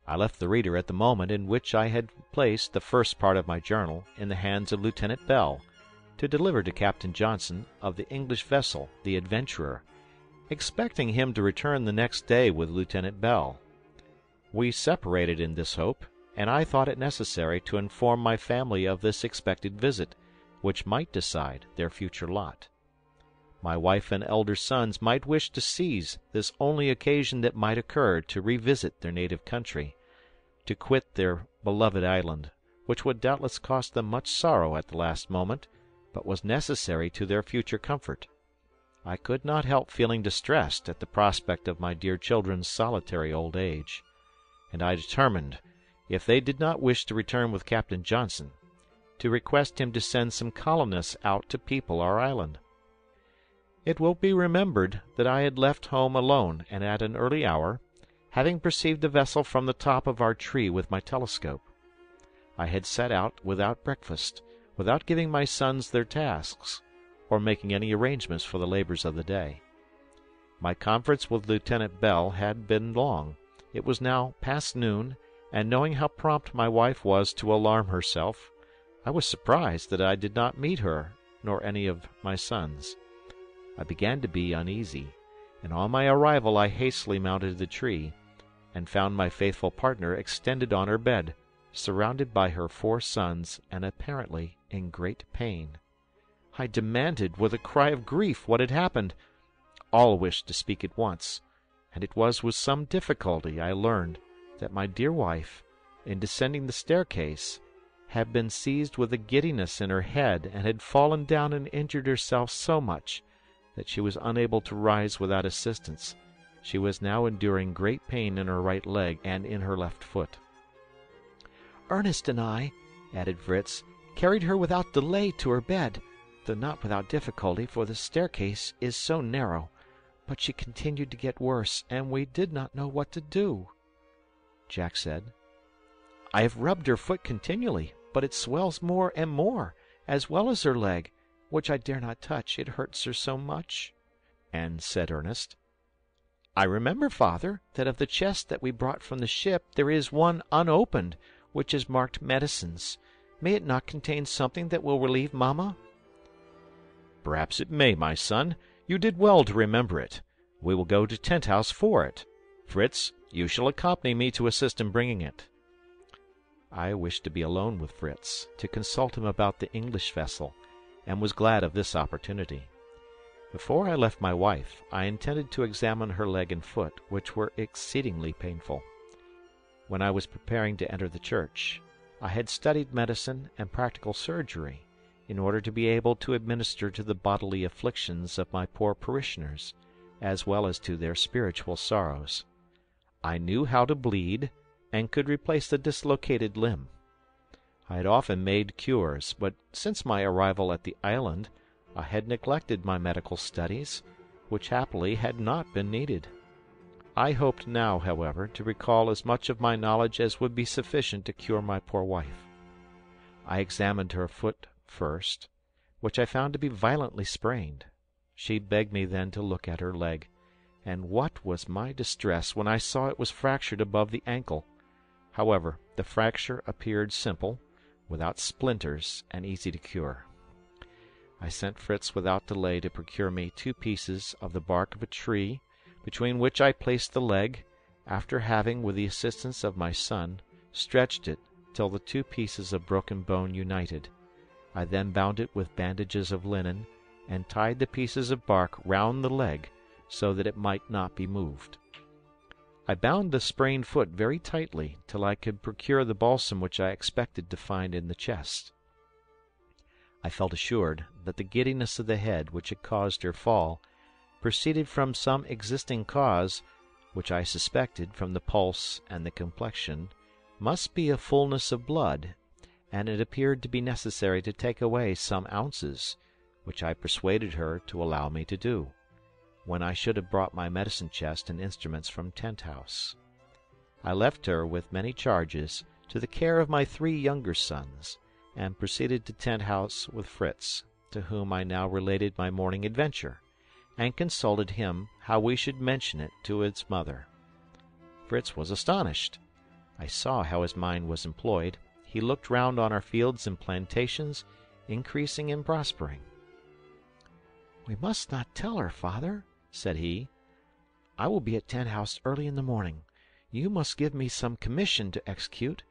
I left the reader at the moment in which I had placed the first part of my journal in the hands of Lieutenant Bell, to deliver to Captain Johnson of the English vessel, the Adventurer, expecting him to return the next day with Lieutenant Bell. We separated in this hope and I thought it necessary to inform my family of this expected visit, which might decide their future lot. My wife and elder sons might wish to seize this only occasion that might occur to revisit their native country, to quit their beloved island, which would doubtless cost them much sorrow at the last moment, but was necessary to their future comfort. I could not help feeling distressed at the prospect of my dear children's solitary old age, and I determined, if they did not wish to return with Captain Johnson, to request him to send some colonists out to people our island. It will be remembered that I had left home alone and at an early hour, having perceived the vessel from the top of our tree with my telescope. I had set out without breakfast, without giving my sons their tasks, or making any arrangements for the labors of the day. My conference with Lieutenant Bell had been long. It was now past noon, and knowing how prompt my wife was to alarm herself, I was surprised that I did not meet her nor any of my sons. I began to be uneasy, and on my arrival I hastily mounted the tree, and found my faithful partner extended on her bed, surrounded by her four sons, and apparently in great pain. I demanded, with a cry of grief, what had happened. All wished to speak at once, and it was with some difficulty I learned that my dear wife, in descending the staircase, had been seized with a giddiness in her head, and had fallen down and injured herself so much that she was unable to rise without assistance. She was now enduring great pain in her right leg and in her left foot. Ernest and I, added Fritz, carried her without delay to her bed, though not without difficulty, for the staircase is so narrow. But she continued to get worse, and we did not know what to do. Jack said, I have rubbed her foot continually, but it swells more and more, as well as her leg which I dare not touch, it hurts her so much. And said Ernest, I remember, father, that of the chest that we brought from the ship there is one unopened, which is marked medicines. May it not contain something that will relieve mamma? Perhaps it may, my son. You did well to remember it. We will go to Tent House for it. Fritz, you shall accompany me to assist in bringing it. I wished to be alone with Fritz, to consult him about the English vessel and was glad of this opportunity. Before I left my wife, I intended to examine her leg and foot, which were exceedingly painful. When I was preparing to enter the church, I had studied medicine and practical surgery, in order to be able to administer to the bodily afflictions of my poor parishioners, as well as to their spiritual sorrows. I knew how to bleed, and could replace the dislocated limb. I had often made cures, but since my arrival at the island I had neglected my medical studies, which happily had not been needed. I hoped now, however, to recall as much of my knowledge as would be sufficient to cure my poor wife. I examined her foot first, which I found to be violently sprained. She begged me then to look at her leg, and what was my distress when I saw it was fractured above the ankle! However, the fracture appeared simple without splinters, and easy to cure. I sent Fritz without delay to procure me two pieces of the bark of a tree, between which I placed the leg, after having, with the assistance of my son, stretched it till the two pieces of broken bone united. I then bound it with bandages of linen, and tied the pieces of bark round the leg, so that it might not be moved. I bound the sprained foot very tightly till I could procure the balsam which I expected to find in the chest. I felt assured that the giddiness of the head which had caused her fall proceeded from some existing cause, which I suspected, from the pulse and the complexion, must be a fullness of blood, and it appeared to be necessary to take away some ounces, which I persuaded her to allow me to do when I should have brought my medicine chest and instruments from Tent House. I left her, with many charges, to the care of my three younger sons, and proceeded to Tent House with Fritz, to whom I now related my morning adventure, and consulted him how we should mention it to its mother. Fritz was astonished. I saw how his mind was employed. He looked round on our fields and plantations, increasing and prospering. We must not tell her, father, said he. I will be at Tent House early in the morning. You must give me some commission to execute.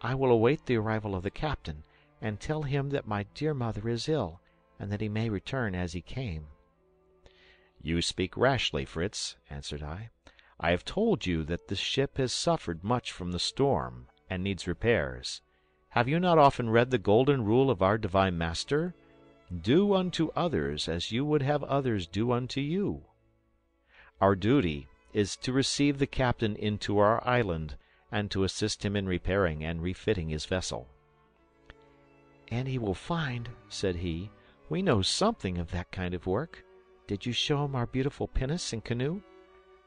I will await the arrival of the captain, and tell him that my dear mother is ill, and that he may return as he came. You speak rashly, Fritz, answered I. I have told you that the ship has suffered much from the storm, and needs repairs. Have you not often read the golden rule of our divine master? Do unto others as you would have others do unto you. Our duty is to receive the captain into our island, and to assist him in repairing and refitting his vessel. And he will find, said he, we know something of that kind of work. Did you show him our beautiful pinnace and canoe?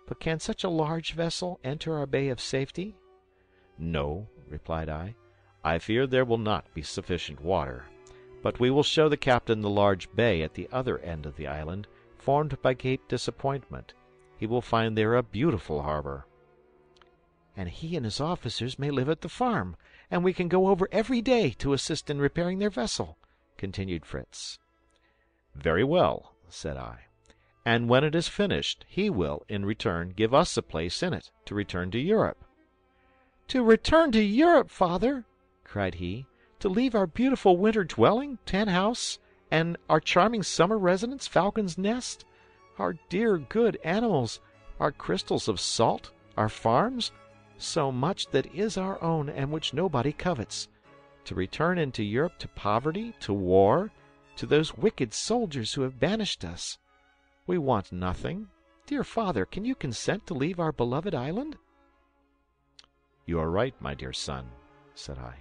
But can such a large vessel enter our bay of safety? No, replied I. I fear there will not be sufficient water. But we will show the captain the large bay at the other end of the island, formed by Cape Disappointment. He will find there a beautiful harbor. And he and his officers may live at the farm, and we can go over every day to assist in repairing their vessel, continued Fritz. Very well, said I. And when it is finished, he will, in return, give us a place in it, to return to Europe. To return to Europe, father! cried he. To leave our beautiful winter dwelling, Tent House, and our charming summer residence, Falcon's Nest, our dear good animals, our crystals of salt, our farms, so much that is our own and which nobody covets. To return into Europe to poverty, to war, to those wicked soldiers who have banished us. We want nothing. Dear father, can you consent to leave our beloved island? You are right, my dear son, said I.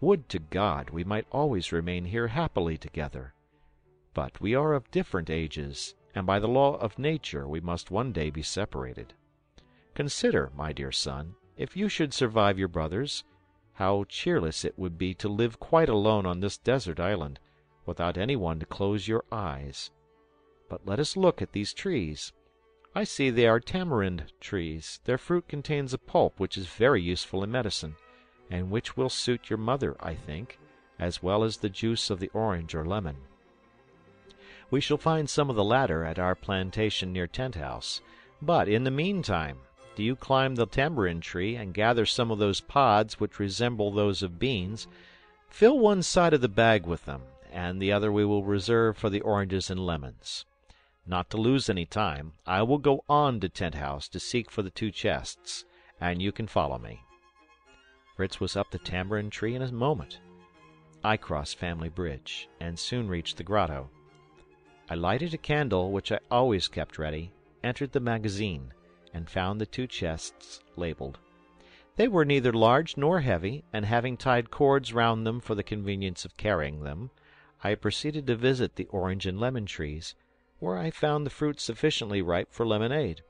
Would to God we might always remain here happily together. But we are of different ages, and by the law of nature we must one day be separated. Consider, my dear son, if you should survive your brothers, how cheerless it would be to live quite alone on this desert island, without any one to close your eyes. But let us look at these trees. I see they are tamarind trees. Their fruit contains a pulp which is very useful in medicine, and which will suit your mother, I think, as well as the juice of the orange or lemon. We shall find some of the latter at our plantation near Tent House. But in the meantime, do you climb the tamarind tree and gather some of those pods which resemble those of beans. Fill one side of the bag with them, and the other we will reserve for the oranges and lemons. Not to lose any time, I will go on to Tent House to seek for the two chests, and you can follow me. Fritz was up the tamarind tree in a moment. I crossed Family Bridge, and soon reached the grotto. I lighted a candle, which I always kept ready, entered the magazine, and found the two chests labeled. They were neither large nor heavy, and having tied cords round them for the convenience of carrying them, I proceeded to visit the orange and lemon trees, where I found the fruit sufficiently ripe for lemonade.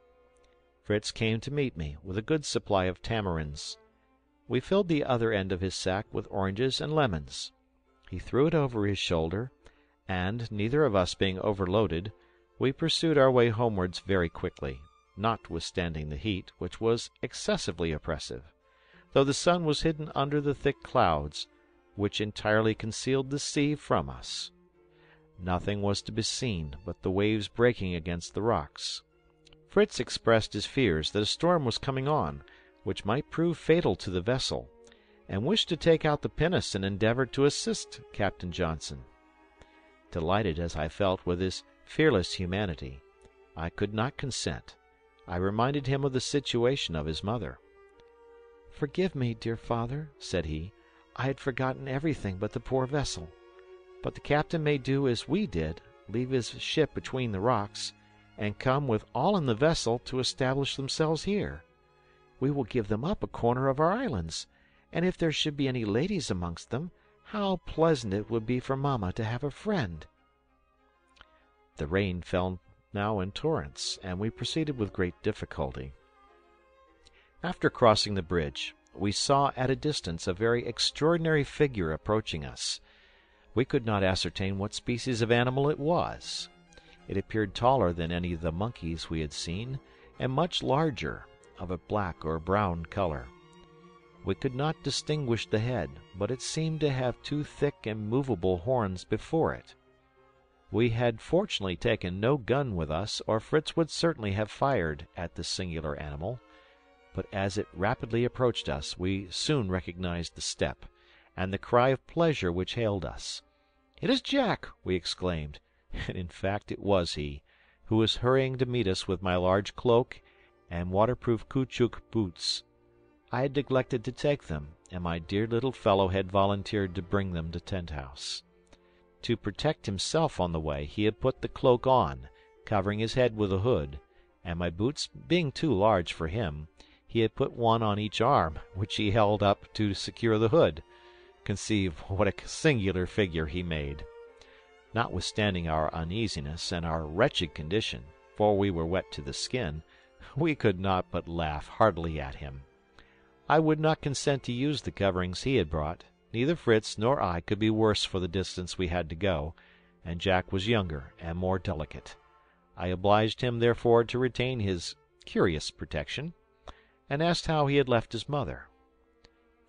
Fritz came to meet me, with a good supply of tamarinds. We filled the other end of his sack with oranges and lemons. He threw it over his shoulder, and, neither of us being overloaded, we pursued our way homewards very quickly, notwithstanding the heat, which was excessively oppressive, though the sun was hidden under the thick clouds, which entirely concealed the sea from us. Nothing was to be seen but the waves breaking against the rocks. Fritz expressed his fears that a storm was coming on, which might prove fatal to the vessel, and wished to take out the pinnace and endeavor to assist Captain Johnson. Delighted as I felt with his fearless humanity, I could not consent. I reminded him of the situation of his mother. Forgive me, dear father, said he. I had forgotten everything but the poor vessel. But the captain may do as we did, leave his ship between the rocks, and come with all in the vessel to establish themselves here. We will give them up a corner of our islands, and if there should be any ladies amongst them, how pleasant it would be for mamma to have a friend. The rain fell now in torrents, and we proceeded with great difficulty. After crossing the bridge, we saw at a distance a very extraordinary figure approaching us. We could not ascertain what species of animal it was. It appeared taller than any of the monkeys we had seen, and much larger, of a black or brown color. We could not distinguish the head, but it seemed to have two thick and movable horns before it. We had fortunately taken no gun with us, or Fritz would certainly have fired at the singular animal but as it rapidly approached us, we soon recognized the step, and the cry of pleasure which hailed us. "It is Jack!" we exclaimed; *laughs* and in fact it was he, who was hurrying to meet us with my large cloak and waterproof caoutchouc boots. I had neglected to take them, and my dear little fellow had volunteered to bring them to Tent House. To protect himself on the way, he had put the cloak on, covering his head with a hood, and my boots being too large for him, he had put one on each arm, which he held up to secure the hood. Conceive what a singular figure he made. Notwithstanding our uneasiness and our wretched condition, for we were wet to the skin, we could not but laugh heartily at him. I would not consent to use the coverings he had brought. Neither Fritz nor I could be worse for the distance we had to go, and Jack was younger and more delicate. I obliged him therefore to retain his curious protection, and asked how he had left his mother.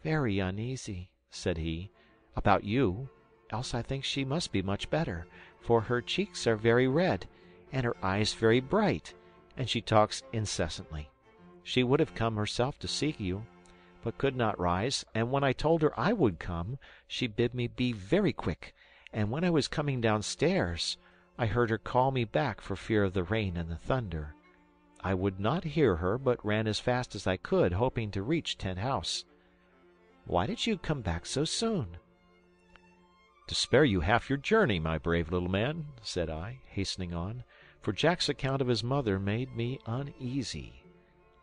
"Very uneasy," said he, "about you; else I think she must be much better, for her cheeks are very red, and her eyes very bright, and she talks incessantly. She would have come herself to see you, but could not rise, and when I told her I would come, she bid me be very quick, and when I was coming downstairs, I heard her call me back for fear of the rain and the thunder. I would not hear her, but ran as fast as I could, hoping to reach Tent House. Why did you come back so soon?" "To spare you half your journey, my brave little man," said I, hastening on, for Jack's account of his mother made me uneasy.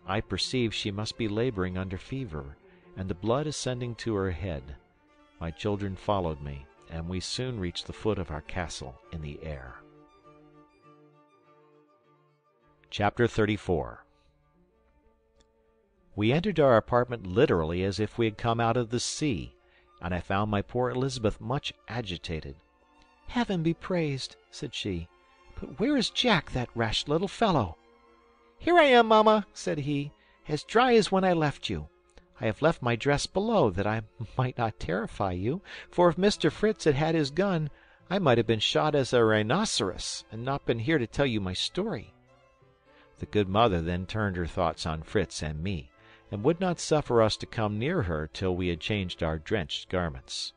I perceived she must be laboring under fever, and the blood ascending to her head. My children followed me, and we soon reached the foot of our castle in the air. Chapter 34 We entered our apartment literally as if we had come out of the sea, and I found my poor Elizabeth much agitated. "Heaven be praised!" said she. "But where is Jack, that rash little fellow?" "Here I am, mamma," said he, "as dry as when I left you. I have left my dress below, that I *laughs* might not terrify you, for if Mr. Fritz had had his gun, I might have been shot as a rhinoceros, and not been here to tell you my story." The good mother then turned her thoughts on Fritz and me, and would not suffer us to come near her till we had changed our drenched garments.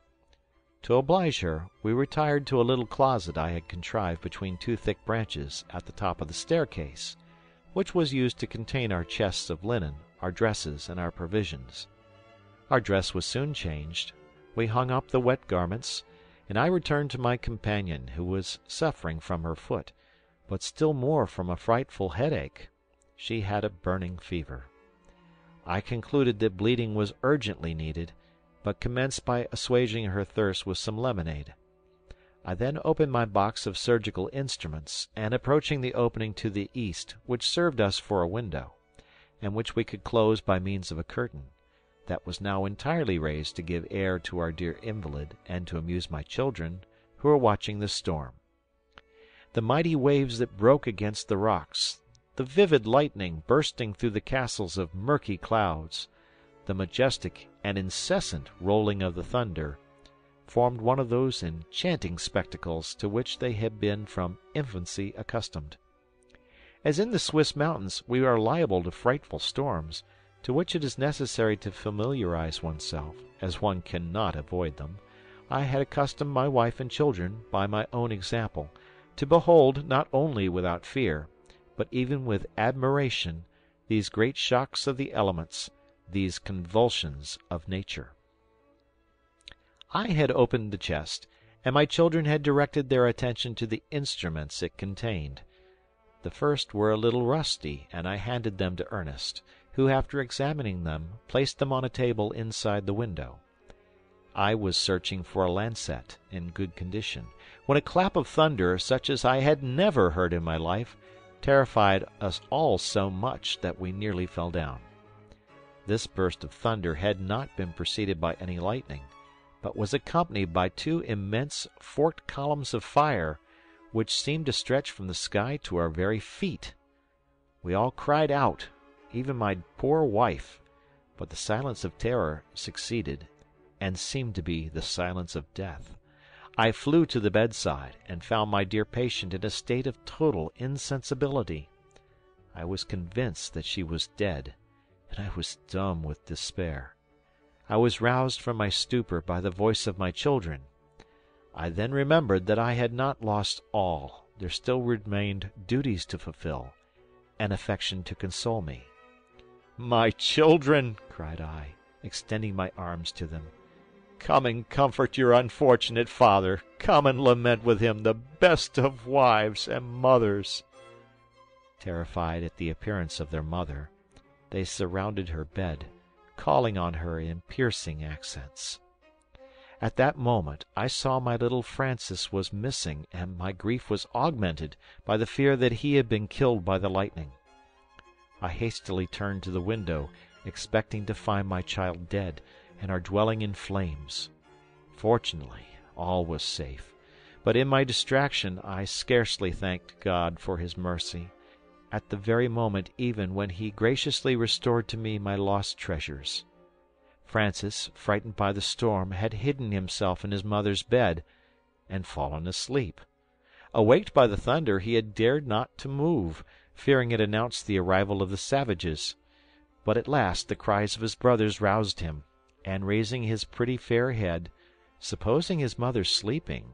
To oblige her, we retired to a little closet I had contrived between two thick branches at the top of the staircase which was used to contain our chests of linen, our dresses, and our provisions. Our dress was soon changed. We hung up the wet garments, and I returned to my companion, who was suffering from her foot, but still more from a frightful headache. She had a burning fever. I concluded that bleeding was urgently needed, but commenced by assuaging her thirst with some lemonade. I then opened my box of surgical instruments, and approaching the opening to the east, which served us for a window, and which we could close by means of a curtain, that was now entirely raised to give air to our dear invalid and to amuse my children, who were watching the storm. The mighty waves that broke against the rocks, the vivid lightning bursting through the castles of murky clouds, the majestic and incessant rolling of the thunder, formed one of those enchanting spectacles to which they had been from infancy accustomed. As in the Swiss mountains we are liable to frightful storms, to which it is necessary to familiarize oneself, as one cannot avoid them, I had accustomed my wife and children, by my own example, to behold, not only without fear, but even with admiration, these great shocks of the elements, these convulsions of nature. I had opened the chest, and my children had directed their attention to the instruments it contained. The first were a little rusty, and I handed them to Ernest, who, after examining them, placed them on a table inside the window. I was searching for a lancet, in good condition, when a clap of thunder, such as I had never heard in my life, terrified us all so much that we nearly fell down. This burst of thunder had not been preceded by any lightning but was accompanied by two immense forked columns of fire, which seemed to stretch from the sky to our very feet. We all cried out, even my poor wife, but the silence of terror succeeded, and seemed to be the silence of death. I flew to the bedside, and found my dear patient in a state of total insensibility. I was convinced that she was dead, and I was dumb with despair. I was roused from my stupor by the voice of my children. I then remembered that I had not lost all; there still remained duties to fulfill, and affection to console me. "My children!" cried I, extending my arms to them. Come and comfort your unfortunate father! Come and lament with him the best of wives and mothers!" Terrified at the appearance of their mother, they surrounded her bed, calling on her in piercing accents. At that moment I saw my little Francis was missing, and my grief was augmented by the fear that he had been killed by the lightning. I hastily turned to the window, expecting to find my child dead, and our dwelling in flames. Fortunately all was safe, but in my distraction I scarcely thanked God for his mercy, at the very moment even when he graciously restored to me my lost treasures. Francis, frightened by the storm, had hidden himself in his mother's bed, and fallen asleep. Awaked by the thunder, he had dared not to move, fearing it announced the arrival of the savages. But at last the cries of his brothers roused him, and raising his pretty fair head, supposing his mother sleeping,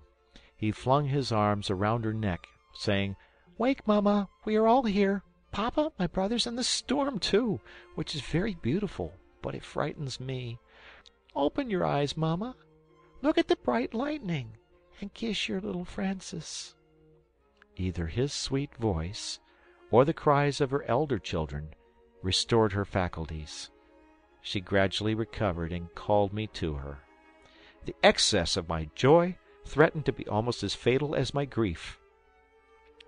he flung his arms around her neck, saying, "Wake, Mamma! We are all here Papa, my brothers, and the storm too, which is very beautiful, but it frightens me. Open your eyes, Mamma! Look at the bright lightning, and kiss your little Francis." Either his sweet voice, or the cries of her elder children, restored her faculties. She gradually recovered and called me to her. The excess of my joy threatened to be almost as fatal as my grief.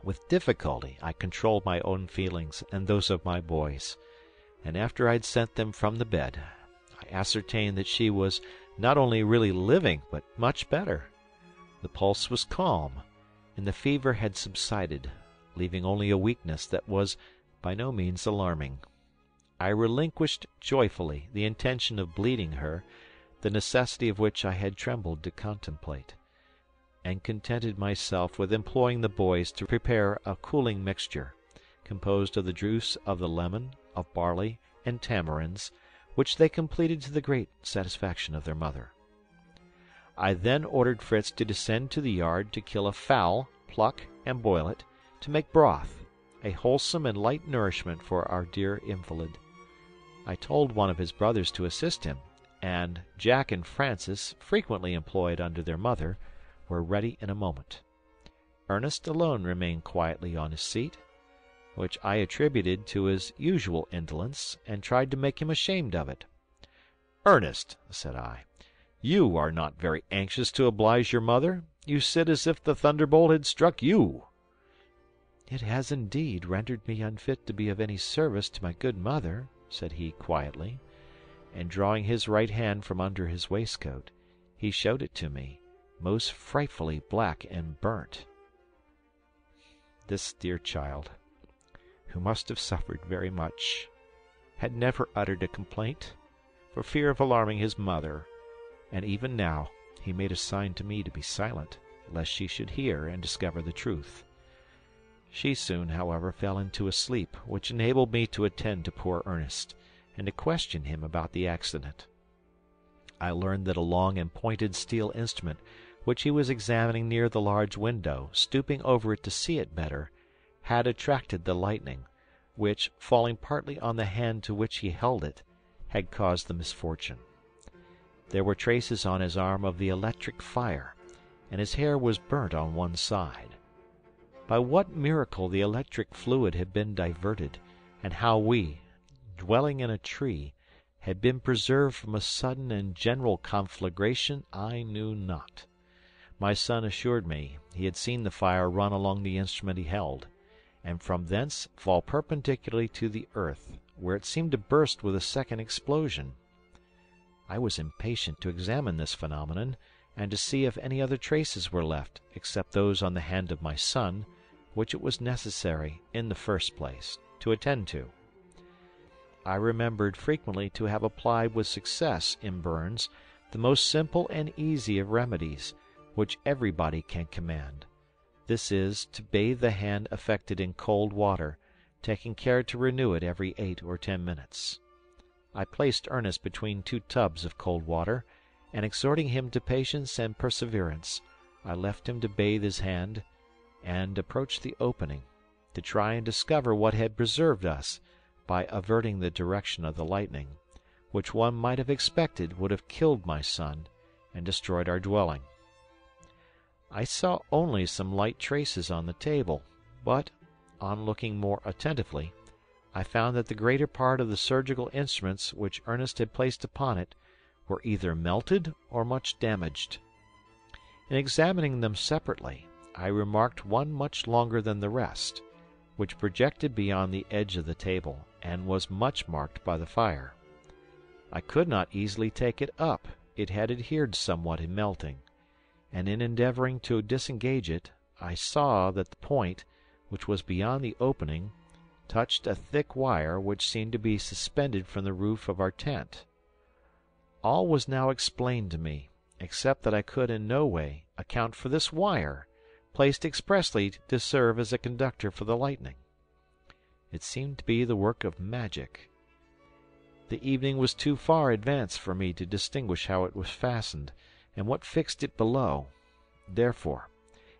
With difficulty I controlled my own feelings and those of my boys, and after I had sent them from the bed, I ascertained that she was not only really living but much better. The pulse was calm, and the fever had subsided, leaving only a weakness that was by no means alarming. I relinquished joyfully the intention of bleeding her, the necessity of which I had trembled to contemplate, and contented myself with employing the boys to prepare a cooling mixture, composed of the juice of the lemon, of barley, and tamarinds, which they completed to the great satisfaction of their mother. I then ordered Fritz to descend to the yard to kill a fowl, pluck and boil it, to make broth, a wholesome and light nourishment for our dear invalid. I told one of his brothers to assist him, and Jack and Francis, frequently employed under their mother, were ready in a moment. Ernest alone remained quietly on his seat, which I attributed to his usual indolence, and tried to make him ashamed of it. "Ernest," said I, "you are not very anxious to oblige your mother. You sit as if the thunderbolt had struck you." "It has indeed rendered me unfit to be of any service to my good mother," said he quietly, and drawing his right hand from under his waistcoat, he showed it to me, most frightfully black and burnt. This dear child, who must have suffered very much, had never uttered a complaint, for fear of alarming his mother, and even now he made a sign to me to be silent, lest she should hear and discover the truth. She soon, however, fell into a sleep, which enabled me to attend to poor Ernest, and to question him about the accident. I learned that a long and pointed steel instrument, which he was examining near the large window, stooping over it to see it better, had attracted the lightning, which, falling partly on the hand to which he held it, had caused the misfortune. There were traces on his arm of the electric fire, and his hair was burnt on one side. By what miracle the electric fluid had been diverted, and how we, dwelling in a tree, had been preserved from a sudden and general conflagration, I knew not. My son assured me he had seen the fire run along the instrument he held, and from thence fall perpendicularly to the earth, where it seemed to burst with a second explosion. I was impatient to examine this phenomenon, and to see if any other traces were left, except those on the hand of my son, which it was necessary, in the first place, to attend to. I remembered frequently to have applied with success, in burns, the most simple and easy of remedies, which everybody can command. This is, to bathe the hand affected in cold water, taking care to renew it every eight or ten minutes. I placed Ernest between two tubs of cold water, and exhorting him to patience and perseverance, I left him to bathe his hand, and approached the opening, to try and discover what had preserved us, by averting the direction of the lightning, which one might have expected would have killed my son, and destroyed our dwelling. I saw only some light traces on the table, but, on looking more attentively, I found that the greater part of the surgical instruments which Ernest had placed upon it were either melted or much damaged. In examining them separately, I remarked one much longer than the rest, which projected beyond the edge of the table, and was much marked by the fire. I could not easily take it up; it had adhered somewhat in melting, and in endeavoring to disengage it, I saw that the point, which was beyond the opening, touched a thick wire which seemed to be suspended from the roof of our tent. All was now explained to me, except that I could in no way account for this wire, placed expressly to serve as a conductor for the lightning. It seemed to be the work of magic. The evening was too far advanced for me to distinguish how it was fastened, and what fixed it below; therefore,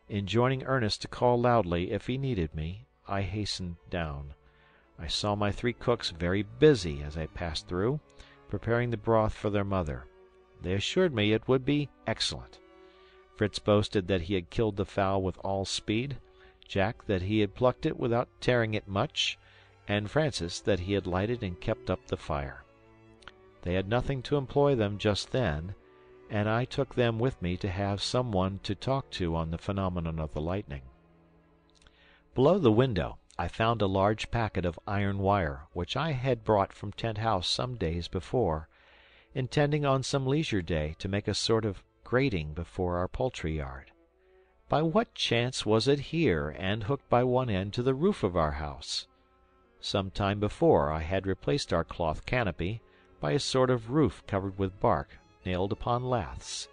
enjoining Ernest to call loudly if he needed me, I hastened down. I saw my three cooks very busy as I passed through, preparing the broth for their mother. They assured me it would be excellent. Fritz boasted that he had killed the fowl with all speed, Jack that he had plucked it without tearing it much, and Francis that he had lighted and kept up the fire. They had nothing to employ them just then, and I took them with me to have some one to talk to on the phenomenon of the lightning. Below the window I found a large packet of iron wire which I had brought from Tent House some days before, intending on some leisure day to make a sort of grating before our poultry yard. By what chance was it here and hooked by one end to the roof of our house? Some time before I had replaced our cloth canopy by a sort of roof covered with bark, nailed upon laths.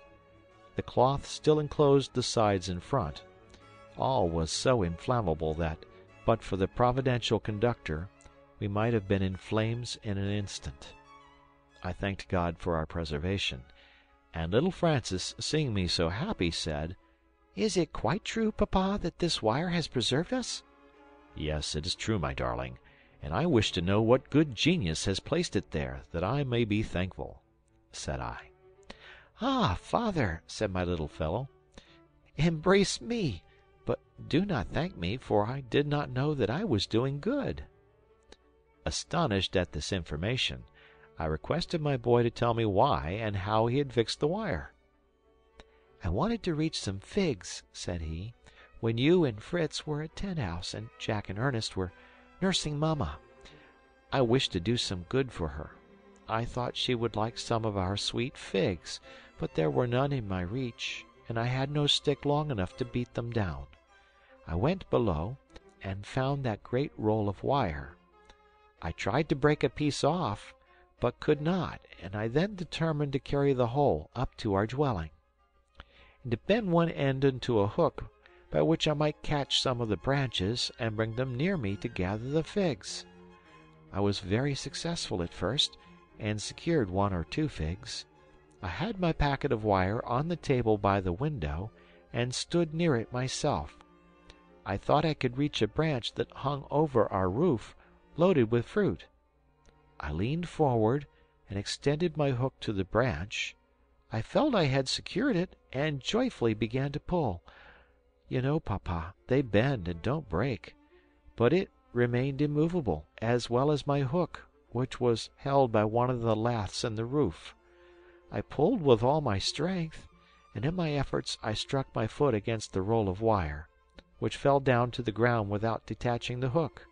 The cloth still enclosed the sides in front. All was so inflammable that but for the providential conductor, we might have been in flames in an instant. I thanked God for our preservation, and little Francis, seeing me so happy, said, "Is it quite true, papa, that this wire has preserved us?" "Yes, it is true, my darling, and I wish to know what good genius has placed it there, that I may be thankful," said I. "Ah, father," said my little fellow, "embrace me but do not thank me, for I did not know that I was doing good." Astonished at this information, I requested my boy to tell me why and how he had fixed the wire. "I wanted to reach some figs," said he, "when you and Fritz were at Tent House and Jack and Ernest were nursing Mamma. I wished to do some good for her. I thought she would like some of our sweet figs, but there were none in my reach, and I had no stick long enough to beat them down. I went below, and found that great roll of wire. I tried to break a piece off, but could not, and I then determined to carry the whole up to our dwelling, and to bend one end into a hook by which I might catch some of the branches and bring them near me to gather the figs. I was very successful at first, and secured one or two figs. I had my packet of wire on the table by the window, and stood near it myself. I thought I could reach a branch that hung over our roof, loaded with fruit. I leaned forward and extended my hook to the branch. I felt I had secured it, and joyfully began to pull. You know, papa, they bend and don't break. But it remained immovable, as well as my hook, which was held by one of the laths in the roof. I pulled with all my strength, and in my efforts I struck my foot against the roll of wire which fell down to the ground without detaching the hook.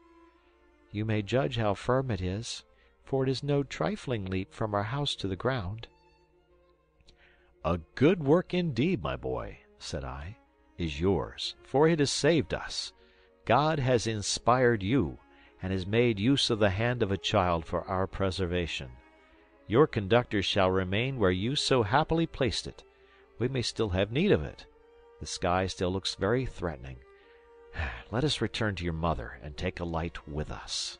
You may judge how firm it is, for it is no trifling leap from our house to the ground." "A good work indeed, my boy," said I, "is yours, for it has saved us. God has inspired you, and has made use of the hand of a child for our preservation. Your conductor shall remain where you so happily placed it. We may still have need of it. The sky still looks very threatening. *sighs* Let us return to your mother and take a light with us."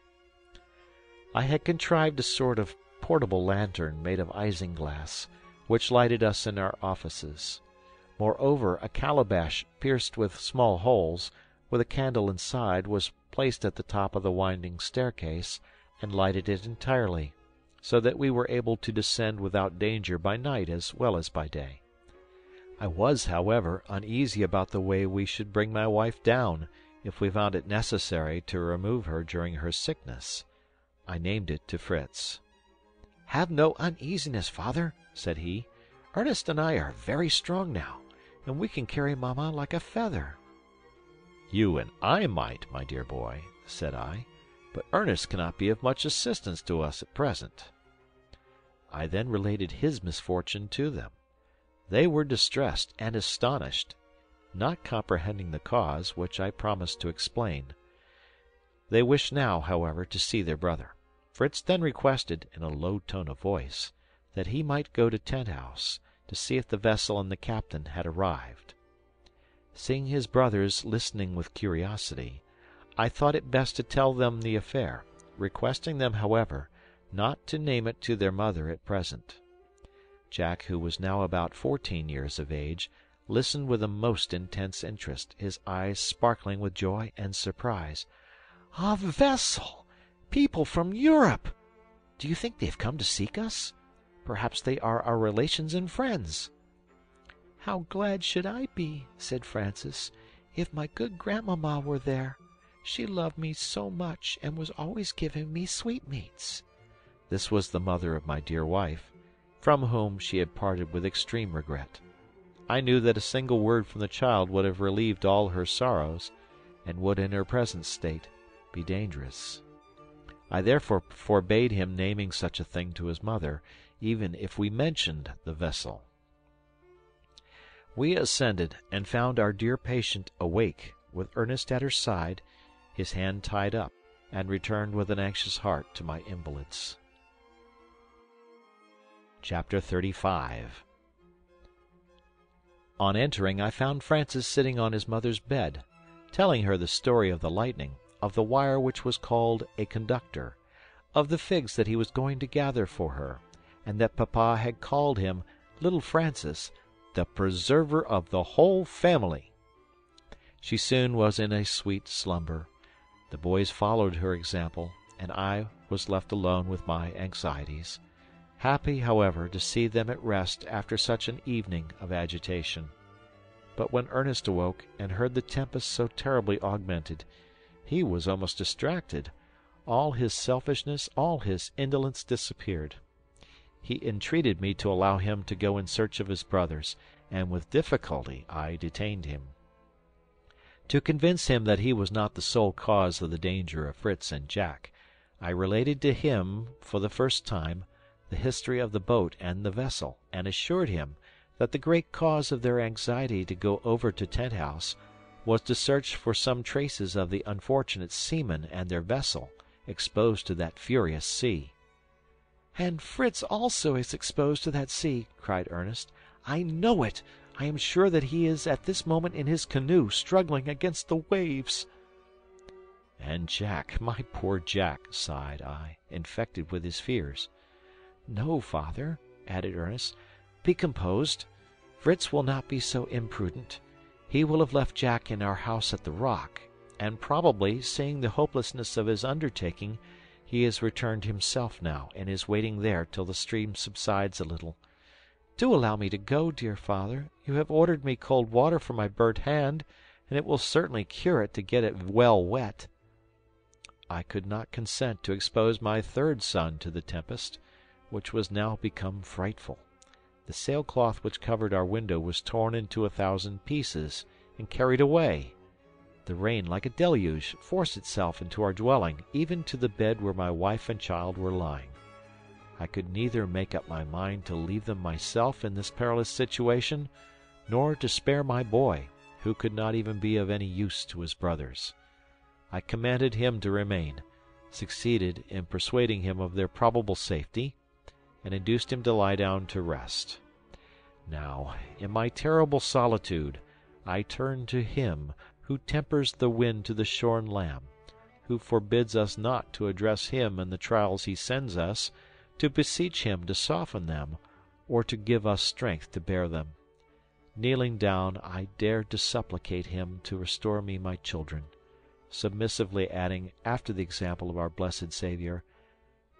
I had contrived a sort of portable lantern made of isinglass, which lighted us in our offices. Moreover, a calabash pierced with small holes, with a candle inside, was placed at the top of the winding staircase, and lighted it entirely, so that we were able to descend without danger by night as well as by day. I was, however, uneasy about the way we should bring my wife down, if we found it necessary to remove her during her sickness. I named it to Fritz. "Have no uneasiness, father," said he. "Ernest and I are very strong now, and we can carry Mamma like a feather." "You and I might, my dear boy," said I, "but Ernest cannot be of much assistance to us at present." I then related his misfortune to them. They were distressed and astonished, not comprehending the cause, which I promised to explain. They wished now, however, to see their brother. Fritz then requested, in a low tone of voice, that he might go to Tent House, to see if the vessel and the captain had arrived. Seeing his brothers listening with curiosity, I thought it best to tell them the affair, requesting them, however, not to name it to their mother at present. Jack, who was now about fourteen years of age, listened with a most intense interest, his eyes sparkling with joy and surprise. "A vessel! People from Europe! Do you think they have come to seek us? Perhaps they are our relations and friends." "How glad should I be," said Francis, "if my good grandmamma were there! She loved me so much, and was always giving me sweetmeats." This was the mother of my dear wife from whom she had parted with extreme regret. I knew that a single word from the child would have relieved all her sorrows, and would in her present state be dangerous. I therefore forbade him naming such a thing to his mother, even if we mentioned the vessel. We ascended, and found our dear patient awake, with Ernest at her side, his hand tied up, and returned with an anxious heart to my invalids. Chapter 35 On entering, I found Francis sitting on his mother's bed, telling her the story of the lightning, of the wire which was called a conductor, of the figs that he was going to gather for her, and that papa had called him, little Francis, the preserver of the whole family. She soon was in a sweet slumber. The boys followed her example, and I was left alone with my anxieties happy, however, to see them at rest after such an evening of agitation. But when Ernest awoke, and heard the tempest so terribly augmented, he was almost distracted. All his selfishness, all his indolence disappeared. He entreated me to allow him to go in search of his brothers, and with difficulty I detained him. To convince him that he was not the sole cause of the danger of Fritz and Jack, I related to him, for the first time, the history of the boat and the vessel, and assured him that the great cause of their anxiety to go over to Tent House was to search for some traces of the unfortunate seamen and their vessel, exposed to that furious sea. "And Fritz also is exposed to that sea," cried Ernest. "I know it! I am sure that he is at this moment in his canoe, struggling against the waves." "And Jack, my poor Jack!" sighed I, infected with his fears. "No, father," added Ernest. "Be composed. Fritz will not be so imprudent. He will have left Jack in our house at the rock, and probably, seeing the hopelessness of his undertaking, he has returned himself now, and is waiting there till the stream subsides a little. Do allow me to go, dear father. You have ordered me cold water for my burnt hand, and it will certainly cure it to get it well wet." I could not consent to expose my third son to the tempest which was now become frightful. The sailcloth which covered our window was torn into a thousand pieces and carried away. The rain, like a deluge, forced itself into our dwelling, even to the bed where my wife and child were lying. I could neither make up my mind to leave them myself in this perilous situation, nor to spare my boy, who could not even be of any use to his brothers. I commanded him to remain, succeeded in persuading him of their probable safety, and induced him to lie down to rest. Now, in my terrible solitude, I turned to Him who tempers the wind to the shorn lamb, who forbids us not to address Him in the trials He sends us, to beseech Him to soften them, or to give us strength to bear them. Kneeling down, I dared to supplicate Him to restore me my children, submissively adding, after the example of our blessed Saviour,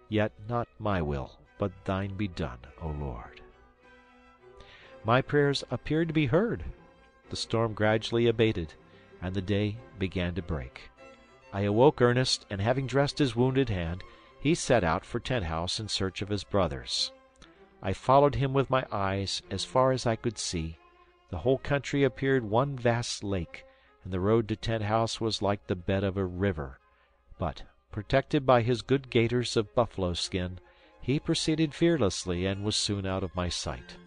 Yet not my will, but thine be done, O Lord. My prayers appeared to be heard. The storm gradually abated, and the day began to break. I awoke Ernest, and having dressed his wounded hand, he set out for Tent House in search of his brothers. I followed him with my eyes as far as I could see. The whole country appeared one vast lake, and the road to Tent House was like the bed of a river. But, protected by his good gaiters of buffalo skin, he proceeded fearlessly and was soon out of my sight.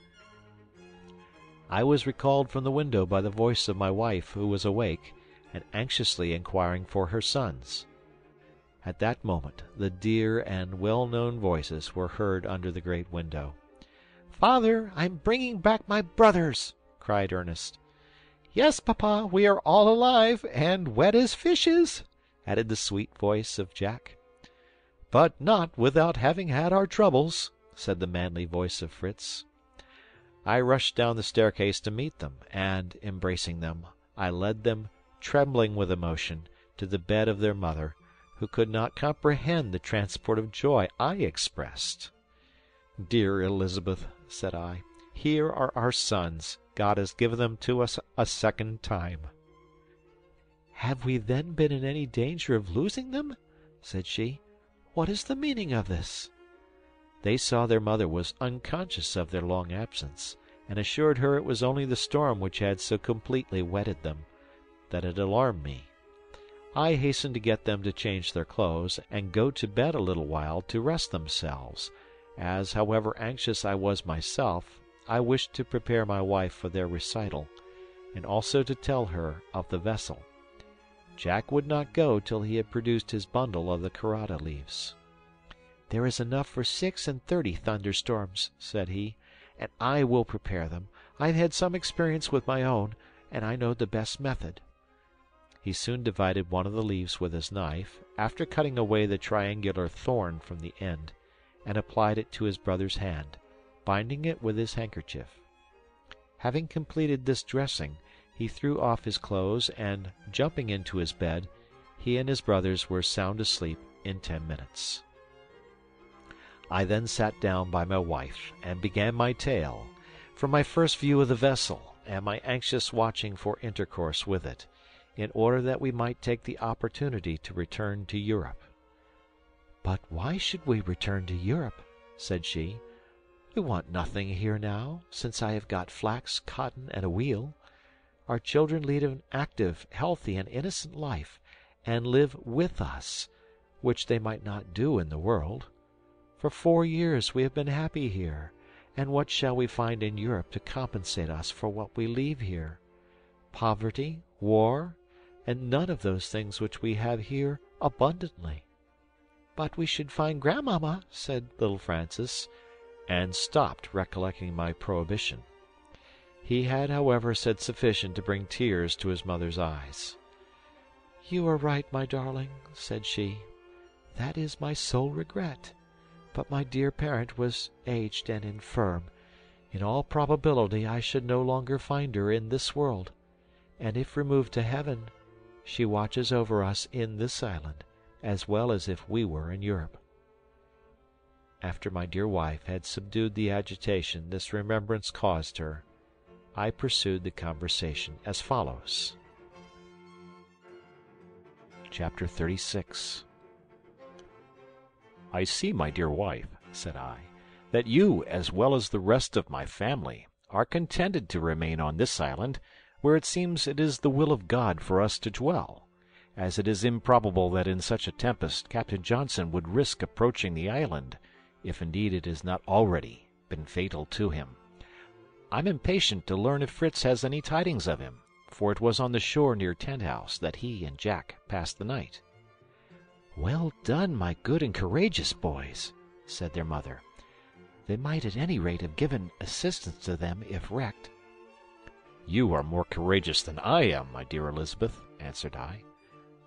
I was recalled from the window by the voice of my wife, who was awake, and anxiously inquiring for her sons. At that moment the dear and well known voices were heard under the great window. "Father, I'm bringing back my brothers!" cried Ernest. "Yes, papa, we are all alive, and wet as fishes," added the sweet voice of Jack. "But not without having had our troubles," said the manly voice of Fritz. I rushed down the staircase to meet them, and, embracing them, I led them, trembling with emotion, to the bed of their mother, who could not comprehend the transport of joy I expressed. "Dear Elizabeth," said I, "here are our sons. God has given them to us a second time." "Have we then been in any danger of losing them?" said she. "What is the meaning of this?" They saw their mother was unconscious of their long absence, and assured her it was only the storm which had so completely wetted them, that it alarmed me. I hastened to get them to change their clothes, and go to bed a little while to rest themselves, as, however anxious I was myself, I wished to prepare my wife for their recital, and also to tell her of the vessel. Jack would not go till he had produced his bundle of the karata leaves. "There is enough for six and thirty thunderstorms," said he, "and I will prepare them. I have had some experience with my own, and I know the best method." He soon divided one of the leaves with his knife, after cutting away the triangular thorn from the end, and applied it to his brother's hand, binding it with his handkerchief. Having completed this dressing, he threw off his clothes, and, jumping into his bed, he and his brothers were sound asleep in ten minutes. I then sat down by my wife, and began my tale, from my first view of the vessel, and my anxious watching for intercourse with it, in order that we might take the opportunity to return to Europe. "But why should we return to Europe?" said she. "We want nothing here now, since I have got flax, cotton, and a wheel. Our children lead an active, healthy, and innocent life, and live with us, which they might not do in the world. For four years we have been happy here, and what shall we find in Europe to compensate us for what we leave here? Poverty, war, and none of those things which we have here abundantly." "But we should find grandmamma," said little Francis, and stopped, recollecting my prohibition. He had, however, said sufficient to bring tears to his mother's eyes. "You are right, my darling," said she. "That is my sole regret. But my dear parent was aged and infirm. In all probability I should no longer find her in this world, and if removed to heaven, she watches over us in this island, as well as if we were in Europe." After my dear wife had subdued the agitation this remembrance caused her, I pursued the conversation as follows. Chapter 36 I see, my dear wife, said I, that you, as well as the rest of my family, are contented to remain on this island, where it seems it is the will of God for us to dwell, as it is improbable that in such a tempest Captain Johnson would risk approaching the island, if indeed it has not already been fatal to him. I'm impatient to learn if Fritz has any tidings of him, for it was on the shore near Tent House that he and Jack passed the night. "Well done, my good and courageous boys," said their mother. "They might at any rate have given assistance to them if wrecked." "You are more courageous than I am, my dear Elizabeth," answered I.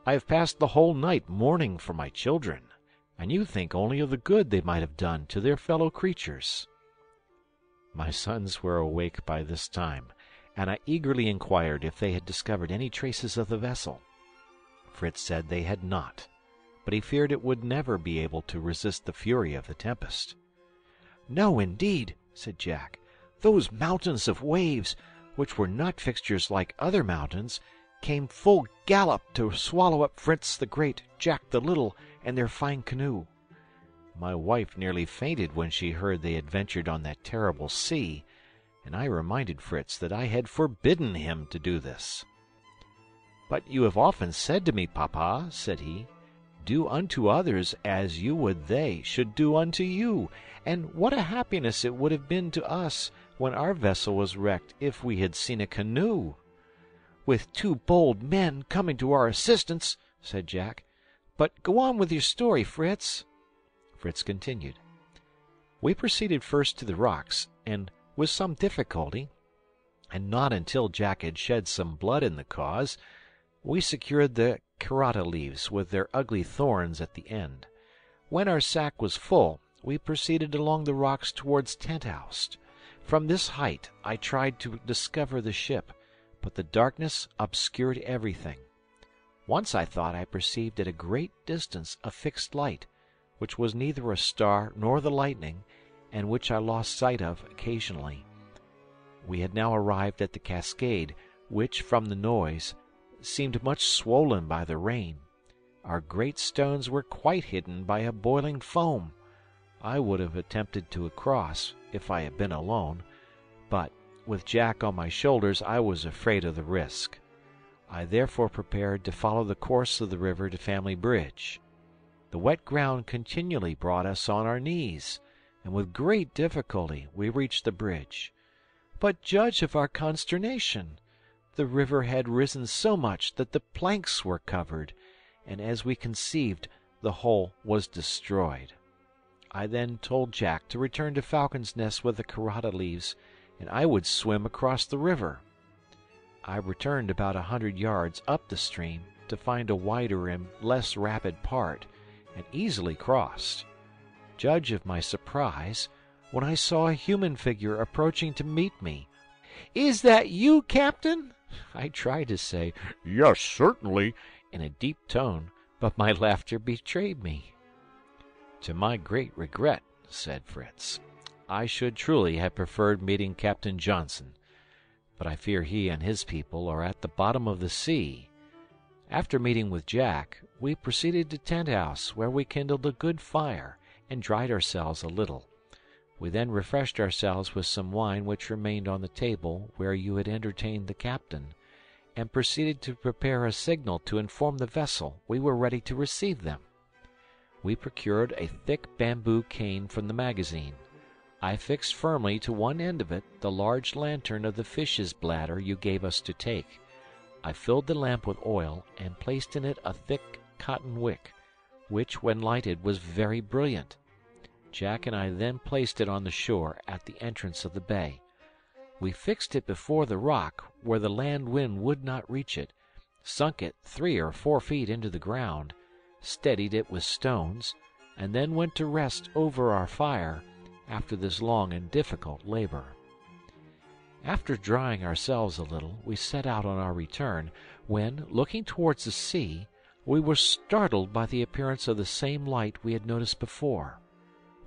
"I have passed the whole night mourning for my children, and you think only of the good they might have done to their fellow creatures." My sons were awake by this time, and I eagerly inquired if they had discovered any traces of the vessel. Fritz said they had not but he feared it would never be able to resist the fury of the tempest. "No, indeed," said Jack. those mountains of waves, which were not fixtures like other mountains, came full gallop to swallow up Fritz the Great, Jack the Little, and their fine canoe. My wife nearly fainted when she heard they had ventured on that terrible sea, and I reminded Fritz that I had forbidden him to do this. "But you have often said to me, papa," said he, "do unto others as you would they should do unto you, and what a happiness it would have been to us when our vessel was wrecked if we had seen a canoe!" "With two bold men coming to our assistance," said Jack. "But go on with your story, Fritz." Fritz continued. We proceeded first to the rocks, and with some difficulty, and not until Jack had shed some blood in the cause, we secured the karata leaves with their ugly thorns at the end. When our sack was full, we proceeded along the rocks towards Tenthouse. From this height I tried to discover the ship, but the darkness obscured everything. Once I thought I perceived at a great distance a fixed light which was neither a star nor the lightning, and which I lost sight of occasionally. We had now arrived at the cascade, which, from the noise, seemed much swollen by the rain. Our great stones were quite hidden by a boiling foam. I would have attempted to cross, if I had been alone, but, with Jack on my shoulders, I was afraid of the risk. I therefore prepared to follow the course of the river to Family Bridge. The wet ground continually brought us on our knees, and with great difficulty we reached the bridge. But judge of our consternation! The river had risen so much that the planks were covered, and as we conceived, the whole was destroyed. I then told Jack to return to Falcon's Nest with the karata leaves, and I would swim across the river. I returned about a hundred yards up the stream to find a wider and less rapid part and easily crossed. Judge of my surprise when I saw a human figure approaching to meet me. "Is that you, Captain?" *laughs* I tried to say, "Yes, certainly," in a deep tone, but my *laughs* laughter betrayed me. "To my great regret," said Fritz, "I should truly have preferred meeting Captain Johnson, but I fear he and his people are at the bottom of the sea. After meeting with Jack, we proceeded to Tent House, where we kindled a good fire and dried ourselves a little. We then refreshed ourselves with some wine which remained on the table where you had entertained the captain, and proceeded to prepare a signal to inform the vessel we were ready to receive them. We procured a thick bamboo cane from the magazine. I fixed firmly to one end of it the large lantern of the fish's bladder you gave us to take. I filled the lamp with oil and placed in it a thick cotton wick, which, when lighted, was very brilliant. Jack and I then placed it on the shore at the entrance of the bay. We fixed it before the rock, where the land wind would not reach it, sunk it three or four feet into the ground, steadied it with stones, and then went to rest over our fire after this long and difficult labor. After drying ourselves a little, we set out on our return, when, looking towards the sea, we were startled by the appearance of the same light we had noticed before.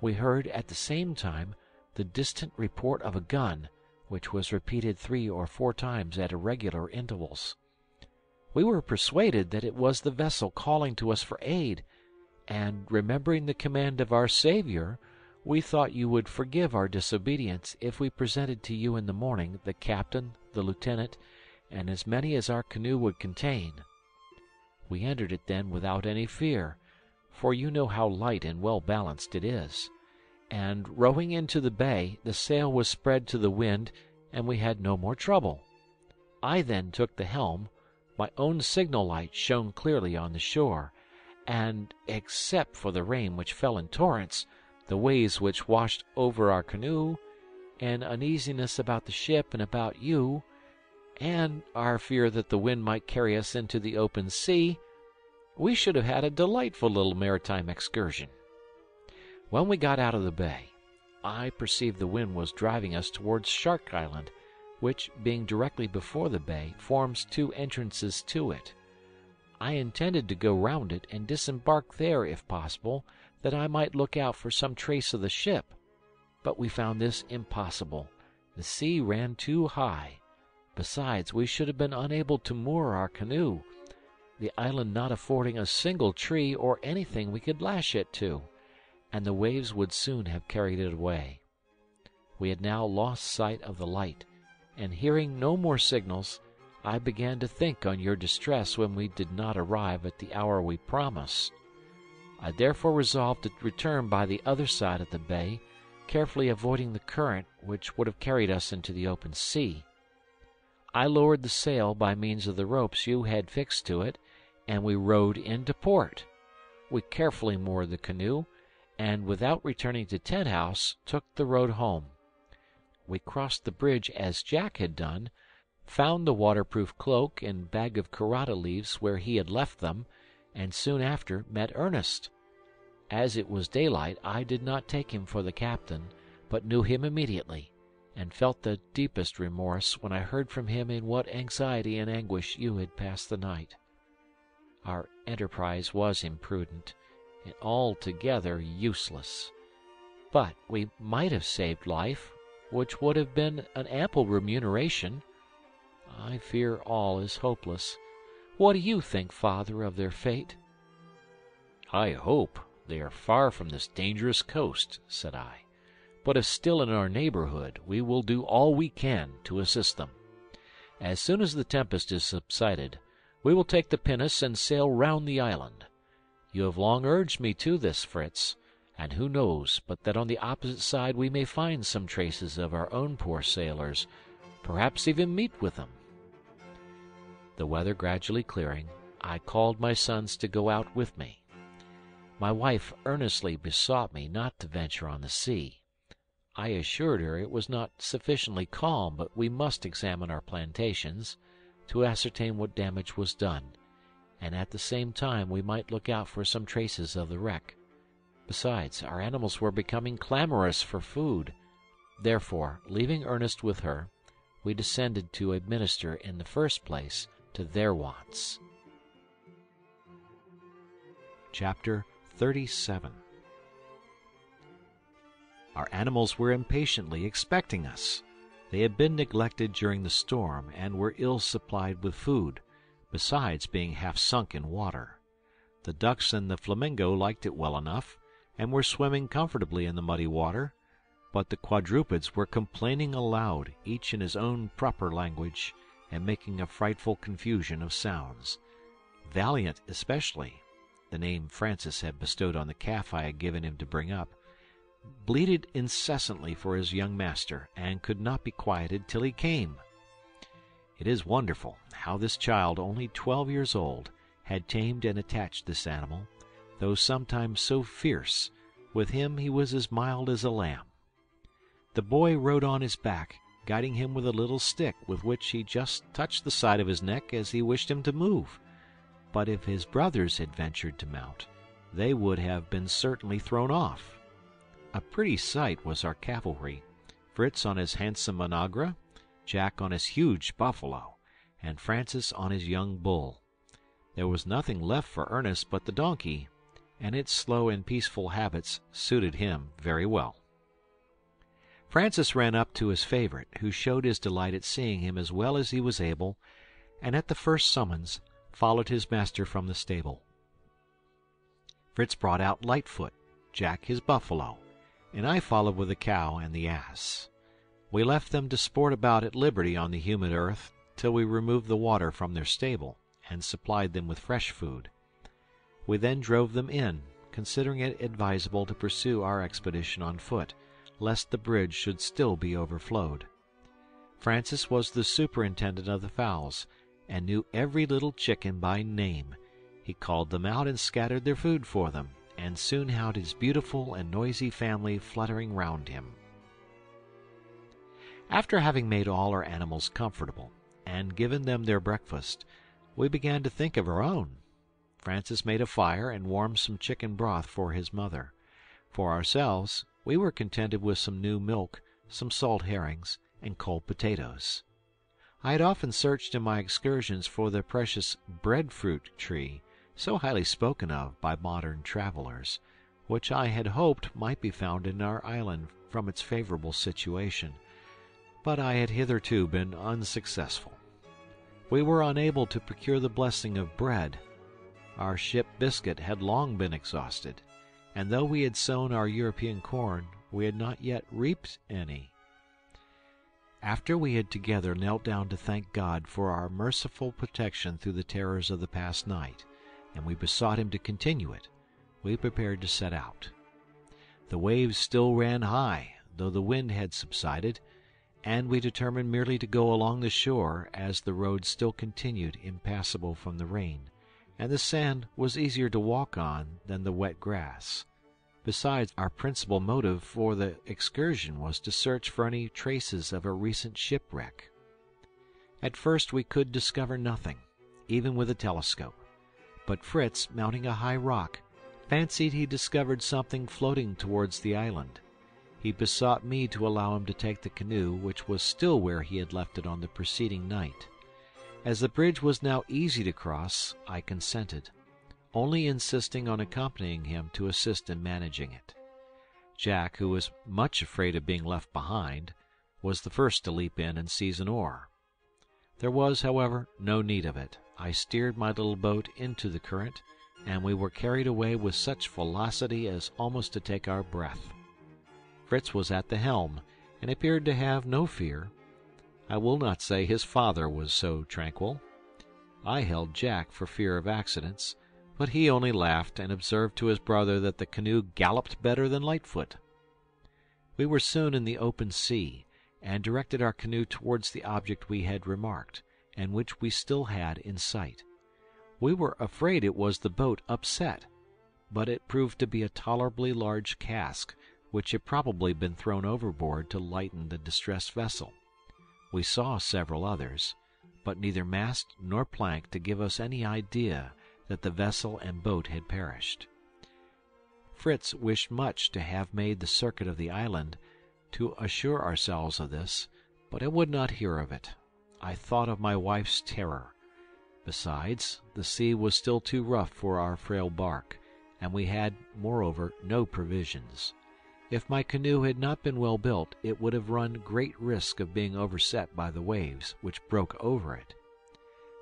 We heard at the same time the distant report of a gun, which was repeated three or four times at irregular intervals. We were persuaded that it was the vessel calling to us for aid, and remembering the command of our Saviour, we thought you would forgive our disobedience if we presented to you in the morning the captain, the lieutenant, and as many as our canoe would contain. We entered it then without any fear, for you know how light and well balanced it is. And rowing into the bay, the sail was spread to the wind, and we had no more trouble. I then took the helm, my own signal light shone clearly on the shore, and, except for the rain which fell in torrents, the waves which washed over our canoe, and uneasiness about the ship and about you, and our fear that the wind might carry us into the open sea, we should have had a delightful little maritime excursion. When we got out of the bay, I perceived the wind was driving us towards Shark Island, which, being directly before the bay, forms two entrances to it. I intended to go round it and disembark there if possible, that I might look out for some trace of the ship. But we found this impossible, The sea ran too high. Besides, we should have been unable to moor our canoe, the island not affording a single tree or anything we could lash it to, and the waves would soon have carried it away. We had now lost sight of the light, and hearing no more signals, I began to think on your distress when we did not arrive at the hour we promised. I therefore resolved to return by the other side of the bay, carefully avoiding the current which would have carried us into the open sea. I lowered the sail by means of the ropes you had fixed to it, and we rowed into port. We carefully moored the canoe, and without returning to Tent House, took the road home. We crossed the bridge as Jack had done, found the waterproof cloak and bag of karata leaves where he had left them, and soon after met Ernest. As it was daylight, I did not take him for the captain, but knew him immediately, and felt the deepest remorse when I heard from him in what anxiety and anguish you had passed the night. Our enterprise was imprudent and altogether useless. But we might have saved life, which would have been an ample remuneration. I fear all is hopeless. What do you think, father, of their fate? I hope they are far from this dangerous coast, said I. But if still in our neighborhood, we will do all we can to assist them. As soon as the tempest is subsided, we will take the pinnace and sail round the island. You have long urged me to this, Fritz, and who knows but that on the opposite side we may find some traces of our own poor sailors, perhaps even meet with them. The weather gradually clearing, I called my sons to go out with me. My wife earnestly besought me not to venture on the sea. I assured her it was not sufficiently calm, but we must examine our plantations, to ascertain what damage was done, and at the same time we might look out for some traces of the wreck. Besides, our animals were becoming clamorous for food. Therefore, leaving Ernest with her, we descended to administer in the first place to their wants. Chapter 37 Our animals were impatiently expecting us. They had been neglected during the storm and were ill supplied with food, besides being half sunk in water. The ducks and the flamingo liked it well enough, and were swimming comfortably in the muddy water, but the quadrupeds were complaining aloud, each in his own proper language, and making a frightful confusion of sounds. Valiant especially the name Francis had bestowed on the calf I had given him to bring up bleated incessantly for his young master, and could not be quieted till he came. It is wonderful how this child, only twelve years old, had tamed and attached this animal, though sometimes so fierce; with him he was as mild as a lamb. The boy rode on his back, guiding him with a little stick with which he just touched the side of his neck as he wished him to move. But if his brothers had ventured to mount, they would have been certainly thrown off. A pretty sight was our cavalry Fritz on his handsome onagra, Jack on his huge buffalo, and Francis on his young bull. There was nothing left for Ernest but the donkey, and its slow and peaceful habits suited him very well. Francis ran up to his favorite, who showed his delight at seeing him as well as he was able, and at the first summons followed his master from the stable. Fritz brought out Lightfoot, Jack his buffalo, and I followed with the cow and the ass. We left them to sport about at liberty on the humid earth till we removed the water from their stable and supplied them with fresh food. We then drove them in, considering it advisable to pursue our expedition on foot, lest the bridge should still be overflowed. Francis was the superintendent of the fowls, and knew every little chicken by name. He called them out and scattered their food for them, and soon had his beautiful and noisy family fluttering round him. After having made all our animals comfortable, and given them their breakfast, we began to think of our own. Francis made a fire and warmed some chicken broth for his mother. For ourselves, we were contented with some new milk, some salt herrings, and cold potatoes. I had often searched in my excursions for the precious breadfruit tree, so highly spoken of by modern travelers, which I had hoped might be found in our island from its favorable situation. but I had hitherto been unsuccessful. We were unable to procure the blessing of bread. Our ship biscuit had long been exhausted, and though we had sown our European corn, we had not yet reaped any. After we had together knelt down to thank God for our merciful protection through the terrors of the past night, and we besought Him to continue it, we prepared to set out. The waves still ran high, though the wind had subsided, and we determined merely to go along the shore, as the road still continued impassable from the rain, and the sand was easier to walk on than the wet grass. Besides, our principal motive for the excursion was to search for any traces of a recent shipwreck. At first we could discover nothing, even with a telescope, but Fritz, mounting a high rock, fancied he discovered something floating towards the island. He besought me to allow him to take the canoe, which was still where he had left it on the preceding night. As the bridge was now easy to cross, I consented, only insisting on accompanying him to assist in managing it. Jack, who was much afraid of being left behind, was the first to leap in and seize an oar. There was, however, no need of it. I steered my little boat into the current, and we were carried away with such velocity as almost to take our breath. Fritz was at the helm, and appeared to have no fear. I will not say his father was so tranquil. I held Jack for fear of accidents, but he only laughed and observed to his brother that the canoe galloped better than Lightfoot. We were soon in the open sea, and directed our canoe towards the object we had remarked, and which we still had in sight. We were afraid it was the boat upset, but it proved to be a tolerably large cask, which had probably been thrown overboard to lighten the distressed vessel. We saw several others, but neither mast nor plank to give us any idea that the vessel and boat had perished. Fritz wished much to have made the circuit of the island to assure ourselves of this, but I would not hear of it. I thought of my wife's terror. Besides, the sea was still too rough for our frail bark, and we had, moreover, no provisions. If my canoe had not been well built, it would have run great risk of being overset by the waves, which broke over it.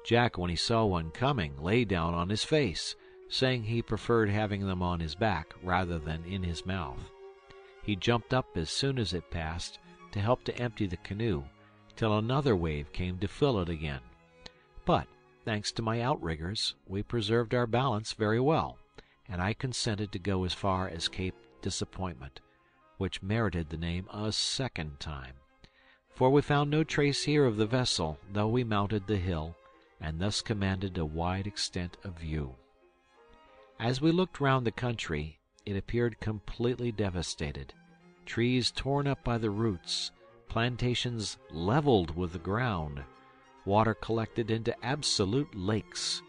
Jack, when he saw one coming, lay down on his face, saying he preferred having them on his back rather than in his mouth. He jumped up as soon as it passed to help to empty the canoe, till another wave came to fill it again. But, thanks to my outriggers, we preserved our balance very well, and I consented to go as far as Cape Disappointment, which merited the name a second time. For we found no trace here of the vessel, though we mounted the hill, and thus commanded a wide extent of view. As we looked round the country, it appeared completely devastated. Trees torn up by the roots, plantations leveled with the ground, water collected into absolute lakes,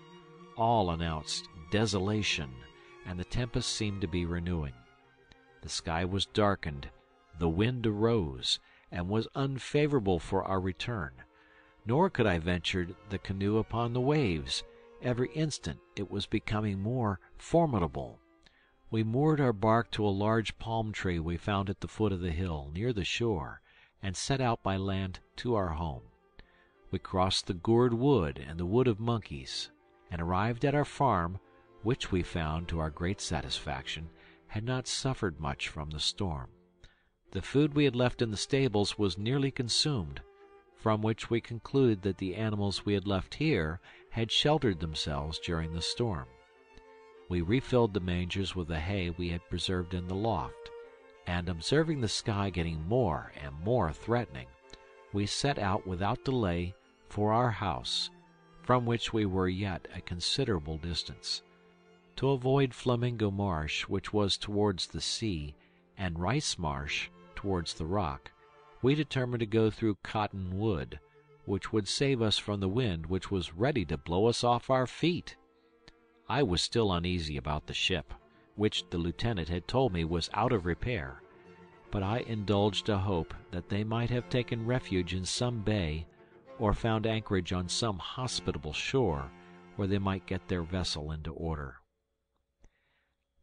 all announced desolation, and the tempest seemed to be renewing. The sky was darkened, the wind arose, and was unfavorable for our return. Nor could I venture the canoe upon the waves. Every instant it was becoming more formidable. We moored our bark to a large palm tree we found at the foot of the hill, near the shore, and set out by land to our home. We crossed the Gourd Wood and the Wood of Monkeys, and arrived at our farm, which we found, to our great satisfaction, had not suffered much from the storm. The food we had left in the stables was nearly consumed, from which we concluded that the animals we had left here had sheltered themselves during the storm. We refilled the mangers with the hay we had preserved in the loft, and observing the sky getting more and more threatening, we set out without delay for our house, from which we were yet a considerable distance. To avoid Flamingo Marsh, which was towards the sea, and Rice Marsh, towards the rock, we determined to go through Cotton Wood, which would save us from the wind which was ready to blow us off our feet. I was still uneasy about the ship, which the lieutenant had told me was out of repair, but I indulged a hope that they might have taken refuge in some bay or found anchorage on some hospitable shore where they might get their vessel into order.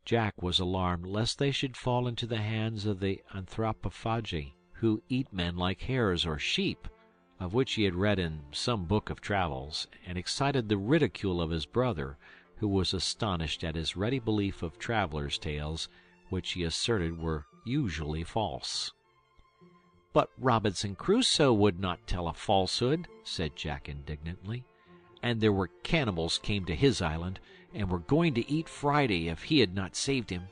Jack was alarmed lest they should fall into the hands of the anthropophagi who eat men like hares or sheep, of which he had read in some book of travels, and excited the ridicule of his brother, who was astonished at his ready belief of travelers' tales, which he asserted were usually false. "But Robinson Crusoe would not tell a falsehood," said Jack indignantly. "And there were cannibals came to his island, and were going to eat Friday if he had not saved him."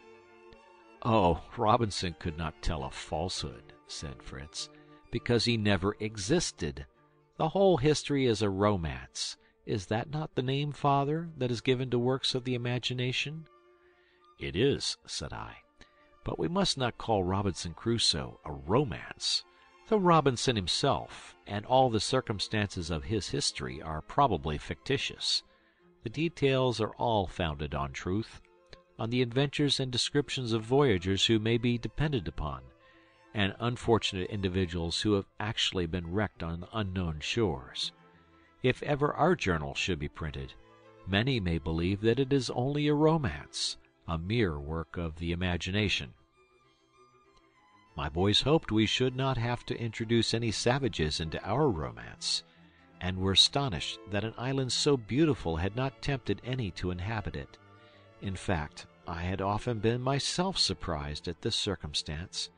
"Oh, Robinson could not tell a falsehood," said Fritz, "because he never existed. The whole history is a romance. Is that not the name, father, that is given to works of the imagination?" "It is," said I. "But we must not call Robinson Crusoe a romance, though Robinson himself and all the circumstances of his history are probably fictitious. The details are all founded on truth, on the adventures and descriptions of voyagers who may be depended upon, and unfortunate individuals who have actually been wrecked on unknown shores. If ever our journal should be printed, many may believe that it is only a romance, a mere work of the imagination. My boys hoped we should not have to introduce any savages into our romance, and were astonished that an island so beautiful had not tempted any to inhabit it. In fact, I had often been myself surprised at this circumstance,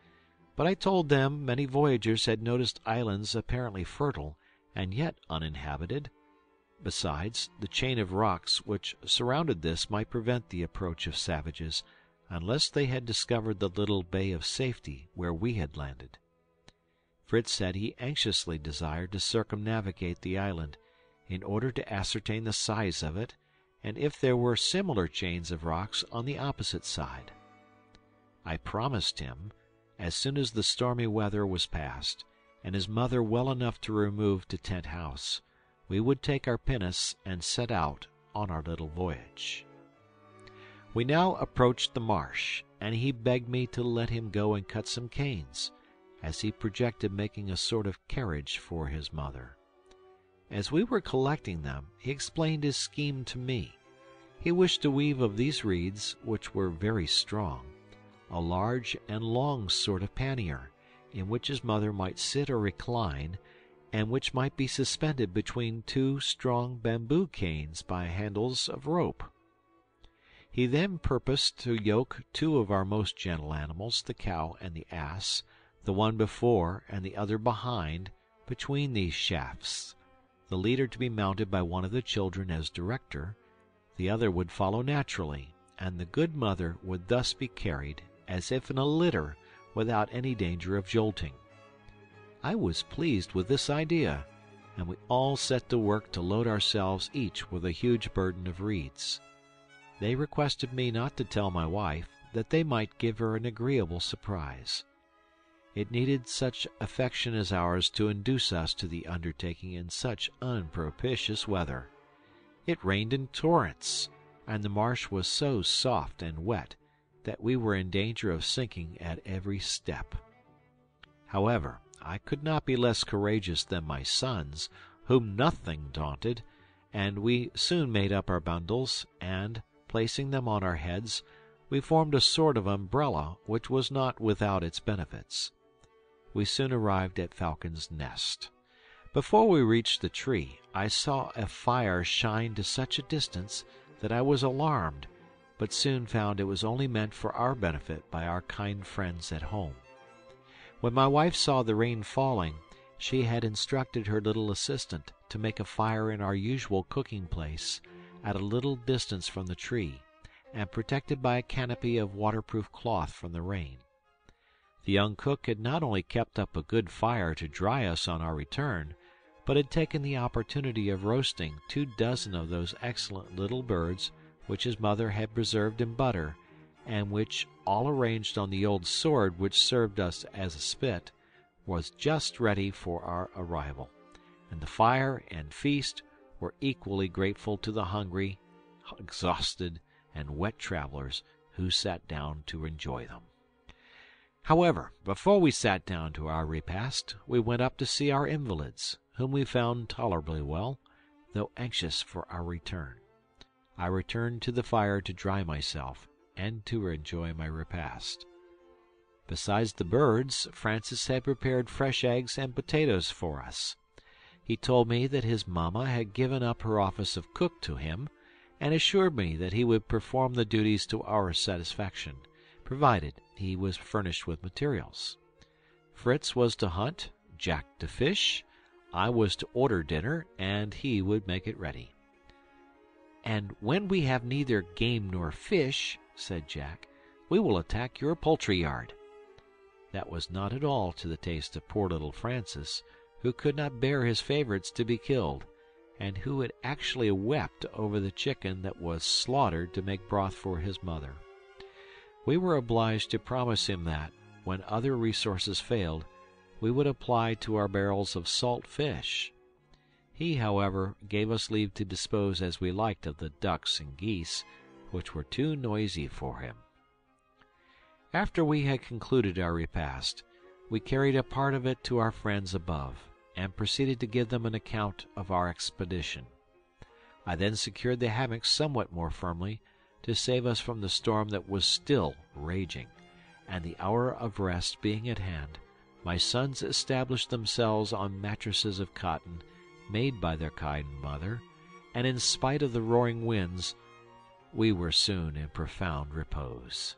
but I told them many voyagers had noticed islands apparently fertile and yet uninhabited. Besides, the chain of rocks which surrounded this might prevent the approach of savages, unless they had discovered the little bay of safety where we had landed. Fritz said he anxiously desired to circumnavigate the island, in order to ascertain the size of it, and if there were similar chains of rocks on the opposite side. I promised him, as soon as the stormy weather was past, and his mother well enough to remove to Tent House, we would take our pinnace and set out on our little voyage. We now approached the marsh, and he begged me to let him go and cut some canes, as he projected making a sort of carriage for his mother. As we were collecting them, he explained his scheme to me. He wished to weave of these reeds, which were very strong, a large and long sort of pannier, in which his mother might sit or recline, and which might be suspended between two strong bamboo canes by handles of rope. He then purposed to yoke two of our most gentle animals, the cow and the ass, the one before and the other behind, between these shafts, the leader to be mounted by one of the children as director, the other would follow naturally, and the good mother would thus be carried, as if in a litter, without any danger of jolting. I was pleased with this idea, and we all set to work to load ourselves each with a huge burden of reeds. They requested me not to tell my wife, that they might give her an agreeable surprise. It needed such affection as ours to induce us to the undertaking in such unpropitious weather. It rained in torrents, and the marsh was so soft and wet that we were in danger of sinking at every step. However, I could not be less courageous than my sons, whom nothing daunted, and we soon made up our bundles, and, placing them on our heads, we formed a sort of umbrella which was not without its benefits. We soon arrived at Falcon's Nest. Before we reached the tree, I saw a fire shine to such a distance that I was alarmed but soon found it was only meant for our benefit by our kind friends at home. When my wife saw the rain falling, she had instructed her little assistant to make a fire in our usual cooking place, at a little distance from the tree, and protected by a canopy of waterproof cloth from the rain. The young cook had not only kept up a good fire to dry us on our return, but had taken the opportunity of roasting two dozen of those excellent little birds which his mother had preserved in butter, and which, all arranged on the old sword which served us as a spit, was just ready for our arrival; and the fire and feast were equally grateful to the hungry, exhausted, and wet travelers who sat down to enjoy them. However, before we sat down to our repast, we went up to see our invalids, whom we found tolerably well, though anxious for our return. I returned to the fire to dry myself and to enjoy my repast. Besides the birds, Francis had prepared fresh eggs and potatoes for us. He told me that his mamma had given up her office of cook to him, and assured me that he would perform the duties to our satisfaction, provided he was furnished with materials. Fritz was to hunt, Jack to fish, I was to order dinner, and he would make it ready. "And when we have neither game nor fish," said Jack, "we will attack your poultry yard." That was not at all to the taste of poor little Francis, who could not bear his favorites to be killed, and who had actually wept over the chicken that was slaughtered to make broth for his mother. We were obliged to promise him that, when other resources failed, we would apply to our barrels of salt fish. He, however, gave us leave to dispose as we liked of the ducks and geese, which were too noisy for him. After we had concluded our repast, we carried a part of it to our friends above, and proceeded to give them an account of our expedition. I then secured the hammocks somewhat more firmly, to save us from the storm that was still raging, and the hour of rest being at hand, my sons established themselves on mattresses of cotton made by their kind mother, and in spite of the roaring winds, we were soon in profound repose.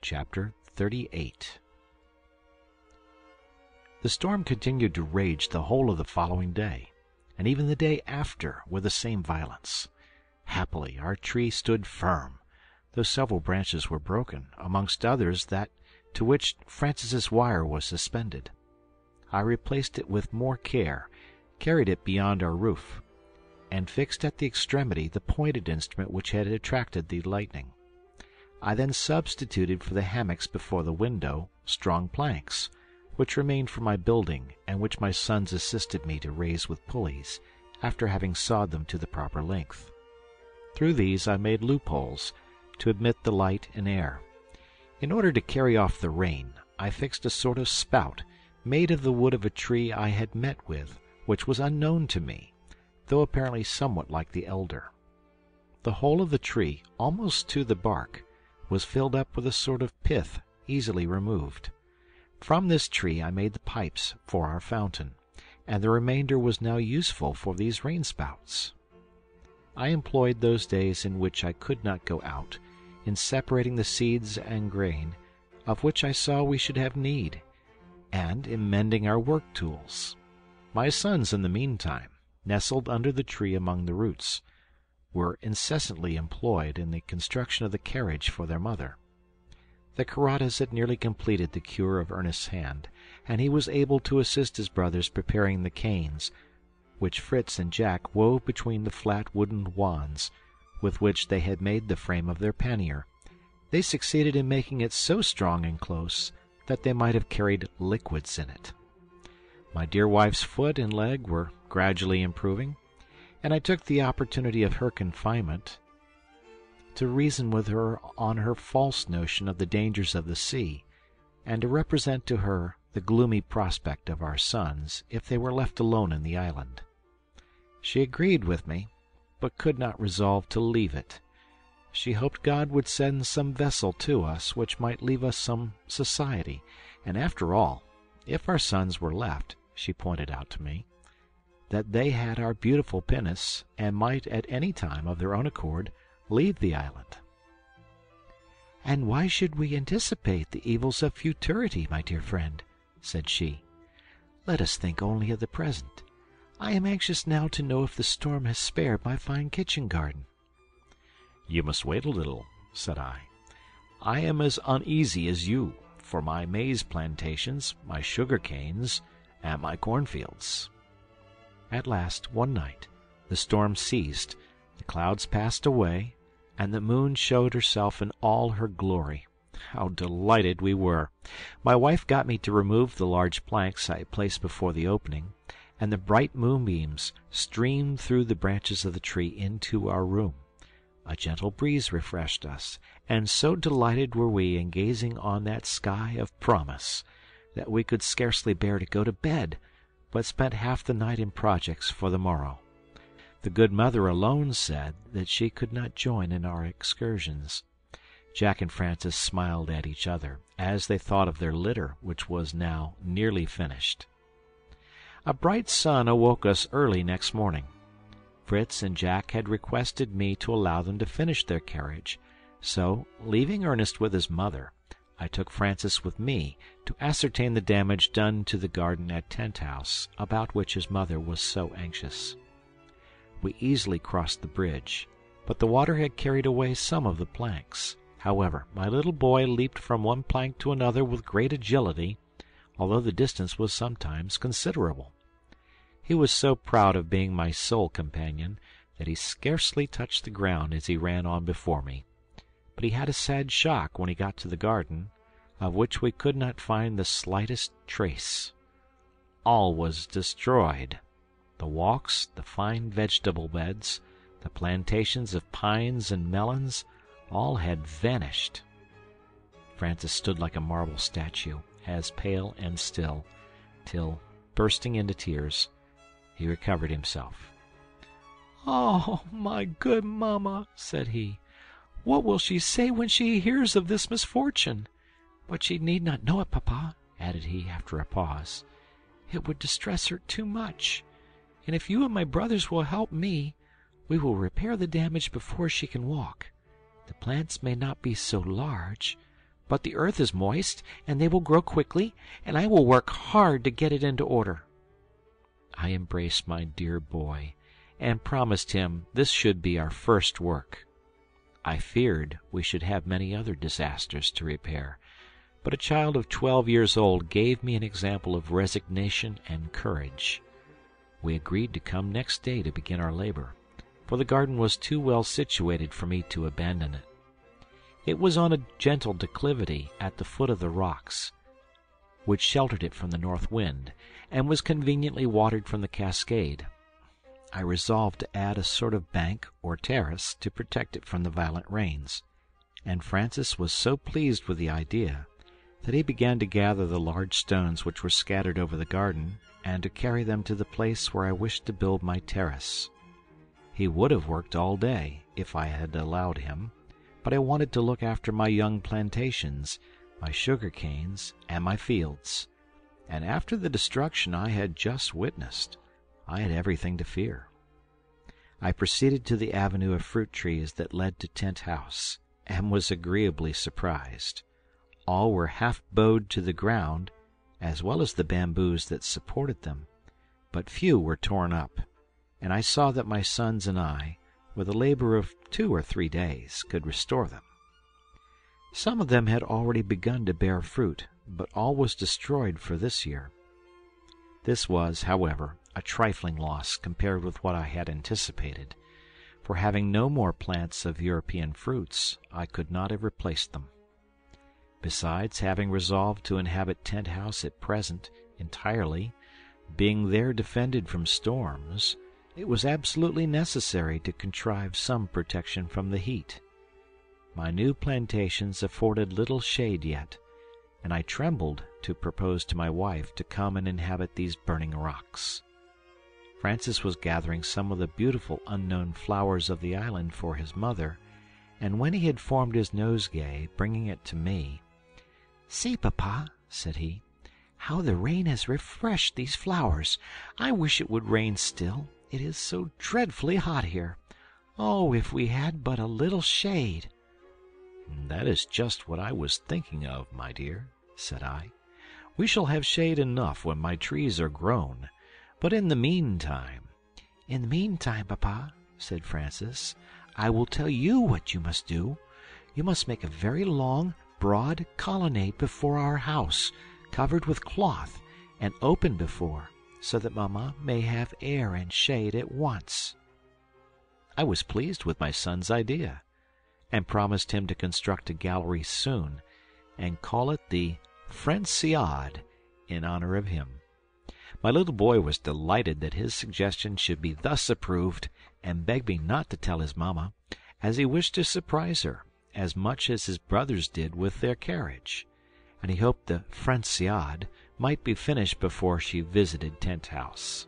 Chapter 38 The storm continued to rage the whole of the following day, and even the day after with the same violence. Happily our tree stood firm, though several branches were broken, amongst others that to which Francis's wire was suspended. I replaced it with more care, carried it beyond our roof, and fixed at the extremity the pointed instrument which had attracted the lightning. I then substituted for the hammocks before the window strong planks, which remained for my building and which my sons assisted me to raise with pulleys, after having sawed them to the proper length. Through these I made loopholes, to admit the light and air. In order to carry off the rain, I fixed a sort of spout made of the wood of a tree I had met with, which was unknown to me, though apparently somewhat like the elder. The whole of the tree, almost to the bark, was filled up with a sort of pith easily removed. From this tree I made the pipes for our fountain, and the remainder was now useful for these rain spouts. I employed those days in which I could not go out in separating the seeds and grain, of which I saw we should have need and in mending our work tools. My sons, in the meantime, nestled under the tree among the roots, were incessantly employed in the construction of the carriage for their mother. The Karatas had nearly completed the cure of Ernest's hand, and he was able to assist his brothers preparing the canes, which Fritz and Jack wove between the flat wooden wands with which they had made the frame of their pannier. They succeeded in making it so strong and close that they might have carried liquids in it. My dear wife's foot and leg were gradually improving, and I took the opportunity of her confinement to reason with her on her false notion of the dangers of the sea, and to represent to her the gloomy prospect of our sons if they were left alone in the island. She agreed with me, but could not resolve to leave it. She hoped God would send some vessel to us which might leave us some society, and after all, if our sons were left, she pointed out to me, that they had our beautiful pinnace, and might at any time of their own accord leave the island. And why should we anticipate the evils of futurity, my dear friend? said she. Let us think only of the present. I am anxious now to know if the storm has spared my fine kitchen garden. You must wait a little, said I. I am as uneasy as you for my maize plantations, my sugar canes, and my cornfields. At last, one night, the storm ceased, the clouds passed away, and the moon showed herself in all her glory. How delighted we were! My wife got me to remove the large planks I had placed before the opening, and the bright moonbeams streamed through the branches of the tree into our room. A gentle breeze refreshed us, and so delighted were we in gazing on that sky of promise that we could scarcely bear to go to bed, but spent half the night in projects for the morrow. The good mother alone said that she could not join in our excursions. Jack and Francis smiled at each other as they thought of their litter, which was now nearly finished. A bright sun awoke us early next morning. Fritz and Jack had requested me to allow them to finish their carriage, so, leaving Ernest with his mother, I took Francis with me to ascertain the damage done to the garden at Tent House, about which his mother was so anxious. We easily crossed the bridge, but the water had carried away some of the planks. However, my little boy leaped from one plank to another with great agility, although the distance was sometimes considerable. He was so proud of being my sole companion that he scarcely touched the ground as he ran on before me but he had a sad shock when he got to the garden, of which we could not find the slightest trace. All was destroyed. The walks, the fine vegetable beds, the plantations of pines and melons, all had vanished. Francis stood like a marble statue, as pale and still, till, bursting into tears, he recovered himself. "Oh, my good mamma!" said he. What will she say when she hears of this misfortune? But she need not know it, papa," added he, after a pause. "It would distress her too much; and if you and my brothers will help me, we will repair the damage before she can walk. The plants may not be so large, but the earth is moist, and they will grow quickly, and I will work hard to get it into order." I embraced my dear boy, and promised him this should be our first work. I feared we should have many other disasters to repair, but a child of twelve years old gave me an example of resignation and courage. We agreed to come next day to begin our labor, for the garden was too well situated for me to abandon it. It was on a gentle declivity at the foot of the rocks, which sheltered it from the north wind, and was conveniently watered from the cascade. I resolved to add a sort of bank or terrace to protect it from the violent rains, and Francis was so pleased with the idea that he began to gather the large stones which were scattered over the garden and to carry them to the place where I wished to build my terrace. He would have worked all day if I had allowed him, but I wanted to look after my young plantations, my sugar canes, and my fields, and after the destruction I had just witnessed. I had everything to fear. I proceeded to the avenue of fruit trees that led to Tent House, and was agreeably surprised. All were half bowed to the ground, as well as the bamboos that supported them, but few were torn up, and I saw that my sons and I, with a labor of two or three days, could restore them. Some of them had already begun to bear fruit, but all was destroyed for this year. This was, however, a trifling loss compared with what I had anticipated, for having no more plants of European fruits, I could not have replaced them. Besides, having resolved to inhabit Tent House at present entirely, being there defended from storms, it was absolutely necessary to contrive some protection from the heat. My new plantations afforded little shade yet, and I trembled to propose to my wife to come and inhabit these burning rocks. Francis was gathering some of the beautiful unknown flowers of the island for his mother, and when he had formed his nosegay, bringing it to me, "See, papa," said he, "how the rain has refreshed these flowers. I wish it would rain still. It is so dreadfully hot here. Oh, if we had but a little shade!" "That is just what I was thinking of, my dear," said I. "We shall have shade enough when my trees are grown. But in the meantime "In the meantime, papa," said Francis, "I will tell you what you must do. You must make a very long, broad colonnade before our house, covered with cloth, and open before, so that mamma may have air and shade at once." I was pleased with my son's idea, and promised him to construct a gallery soon, and call it the Franciade, in honor of him. My little boy was delighted that his suggestion should be thus approved, and begged me not to tell his mamma, as he wished to surprise her, as much as his brothers did with their carriage, and he hoped the Franciade might be finished before she visited Tent House.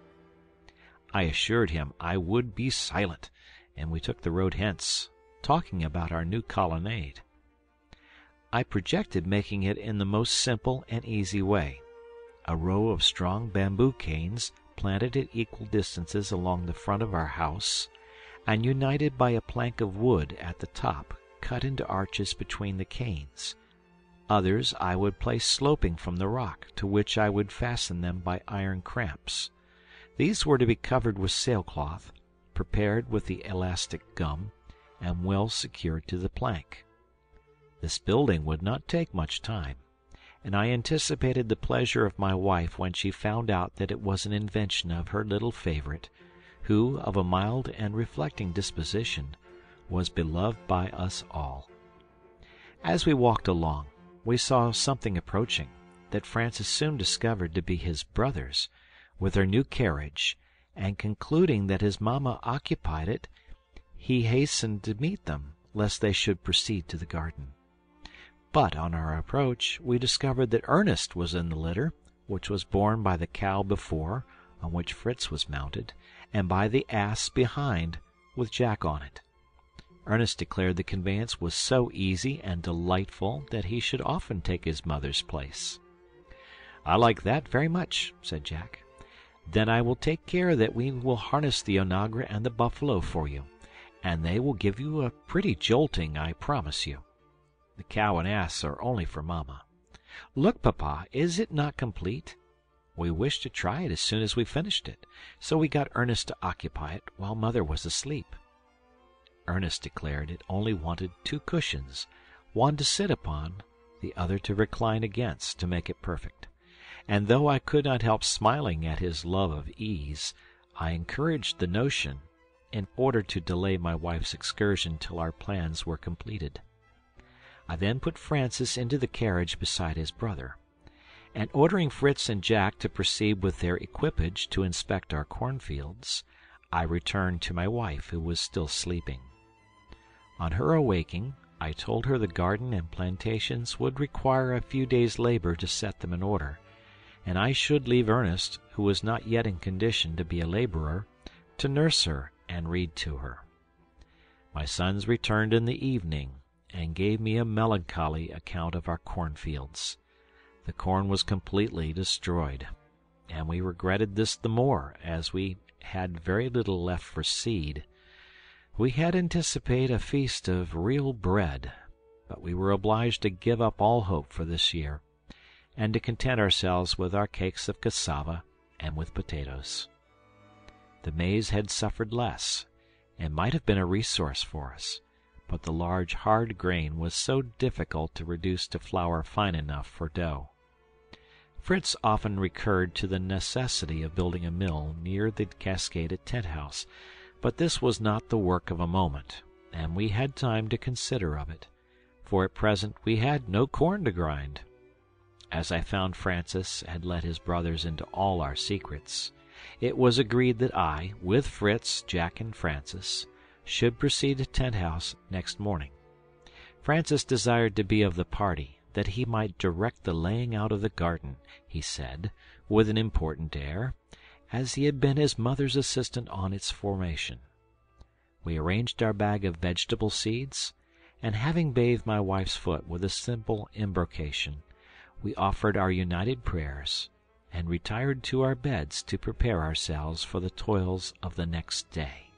I assured him I would be silent, and we took the road hence, talking about our new colonnade. I projected making it in the most simple and easy way. A row of strong bamboo canes planted at equal distances along the front of our house, and united by a plank of wood at the top cut into arches between the canes. Others I would place sloping from the rock, to which I would fasten them by iron cramps. These were to be covered with sailcloth, prepared with the elastic gum, and well secured to the plank. This building would not take much time, and I anticipated the pleasure of my wife when she found out that it was an invention of her little favorite, who, of a mild and reflecting disposition, was beloved by us all. As we walked along, we saw something approaching that Francis soon discovered to be his brothers, with their new carriage, and concluding that his mamma occupied it, he hastened to meet them, lest they should proceed to the garden. But on our approach we discovered that Ernest was in the litter, which was borne by the cow before, on which Fritz was mounted, and by the ass behind, with Jack on it. Ernest declared the conveyance was so easy and delightful that he should often take his mother's place. "I like that very much," said Jack. "Then I will take care that we will harness the onagra and the buffalo for you, and they will give you a pretty jolting, I promise you. The cow and ass are only for mamma. Look, papa, is it not complete? We wished to try it as soon as we finished it, so we got Ernest to occupy it while mother was asleep. Ernest declared it only wanted two cushions, one to sit upon, the other to recline against, to make it perfect; and though I could not help smiling at his love of ease, I encouraged the notion, in order to delay my wife's excursion till our plans were completed. I then put Francis into the carriage beside his brother, and ordering Fritz and Jack to proceed with their equipage to inspect our cornfields, I returned to my wife, who was still sleeping. On her awaking, I told her the garden and plantations would require a few days' labor to set them in order, and I should leave Ernest, who was not yet in condition to be a laborer, to nurse her and read to her. My sons returned in the evening and gave me a melancholy account of our cornfields. The corn was completely destroyed, and we regretted this the more as we had very little left for seed. We had anticipated a feast of real bread, but we were obliged to give up all hope for this year, and to content ourselves with our cakes of cassava and with potatoes. The maize had suffered less, and might have been a resource for us but the large hard grain was so difficult to reduce to flour fine enough for dough. Fritz often recurred to the necessity of building a mill near the cascaded tent house, but this was not the work of a moment, and we had time to consider of it, for at present we had no corn to grind. As I found Francis had let his brothers into all our secrets, it was agreed that I, with Fritz, Jack, and Francis, should proceed to Tent House next morning. Francis desired to be of the party, that he might direct the laying out of the garden, he said, with an important air, as he had been his mother's assistant on its formation. We arranged our bag of vegetable seeds, and having bathed my wife's foot with a simple embrocation, we offered our united prayers, and retired to our beds to prepare ourselves for the toils of the next day.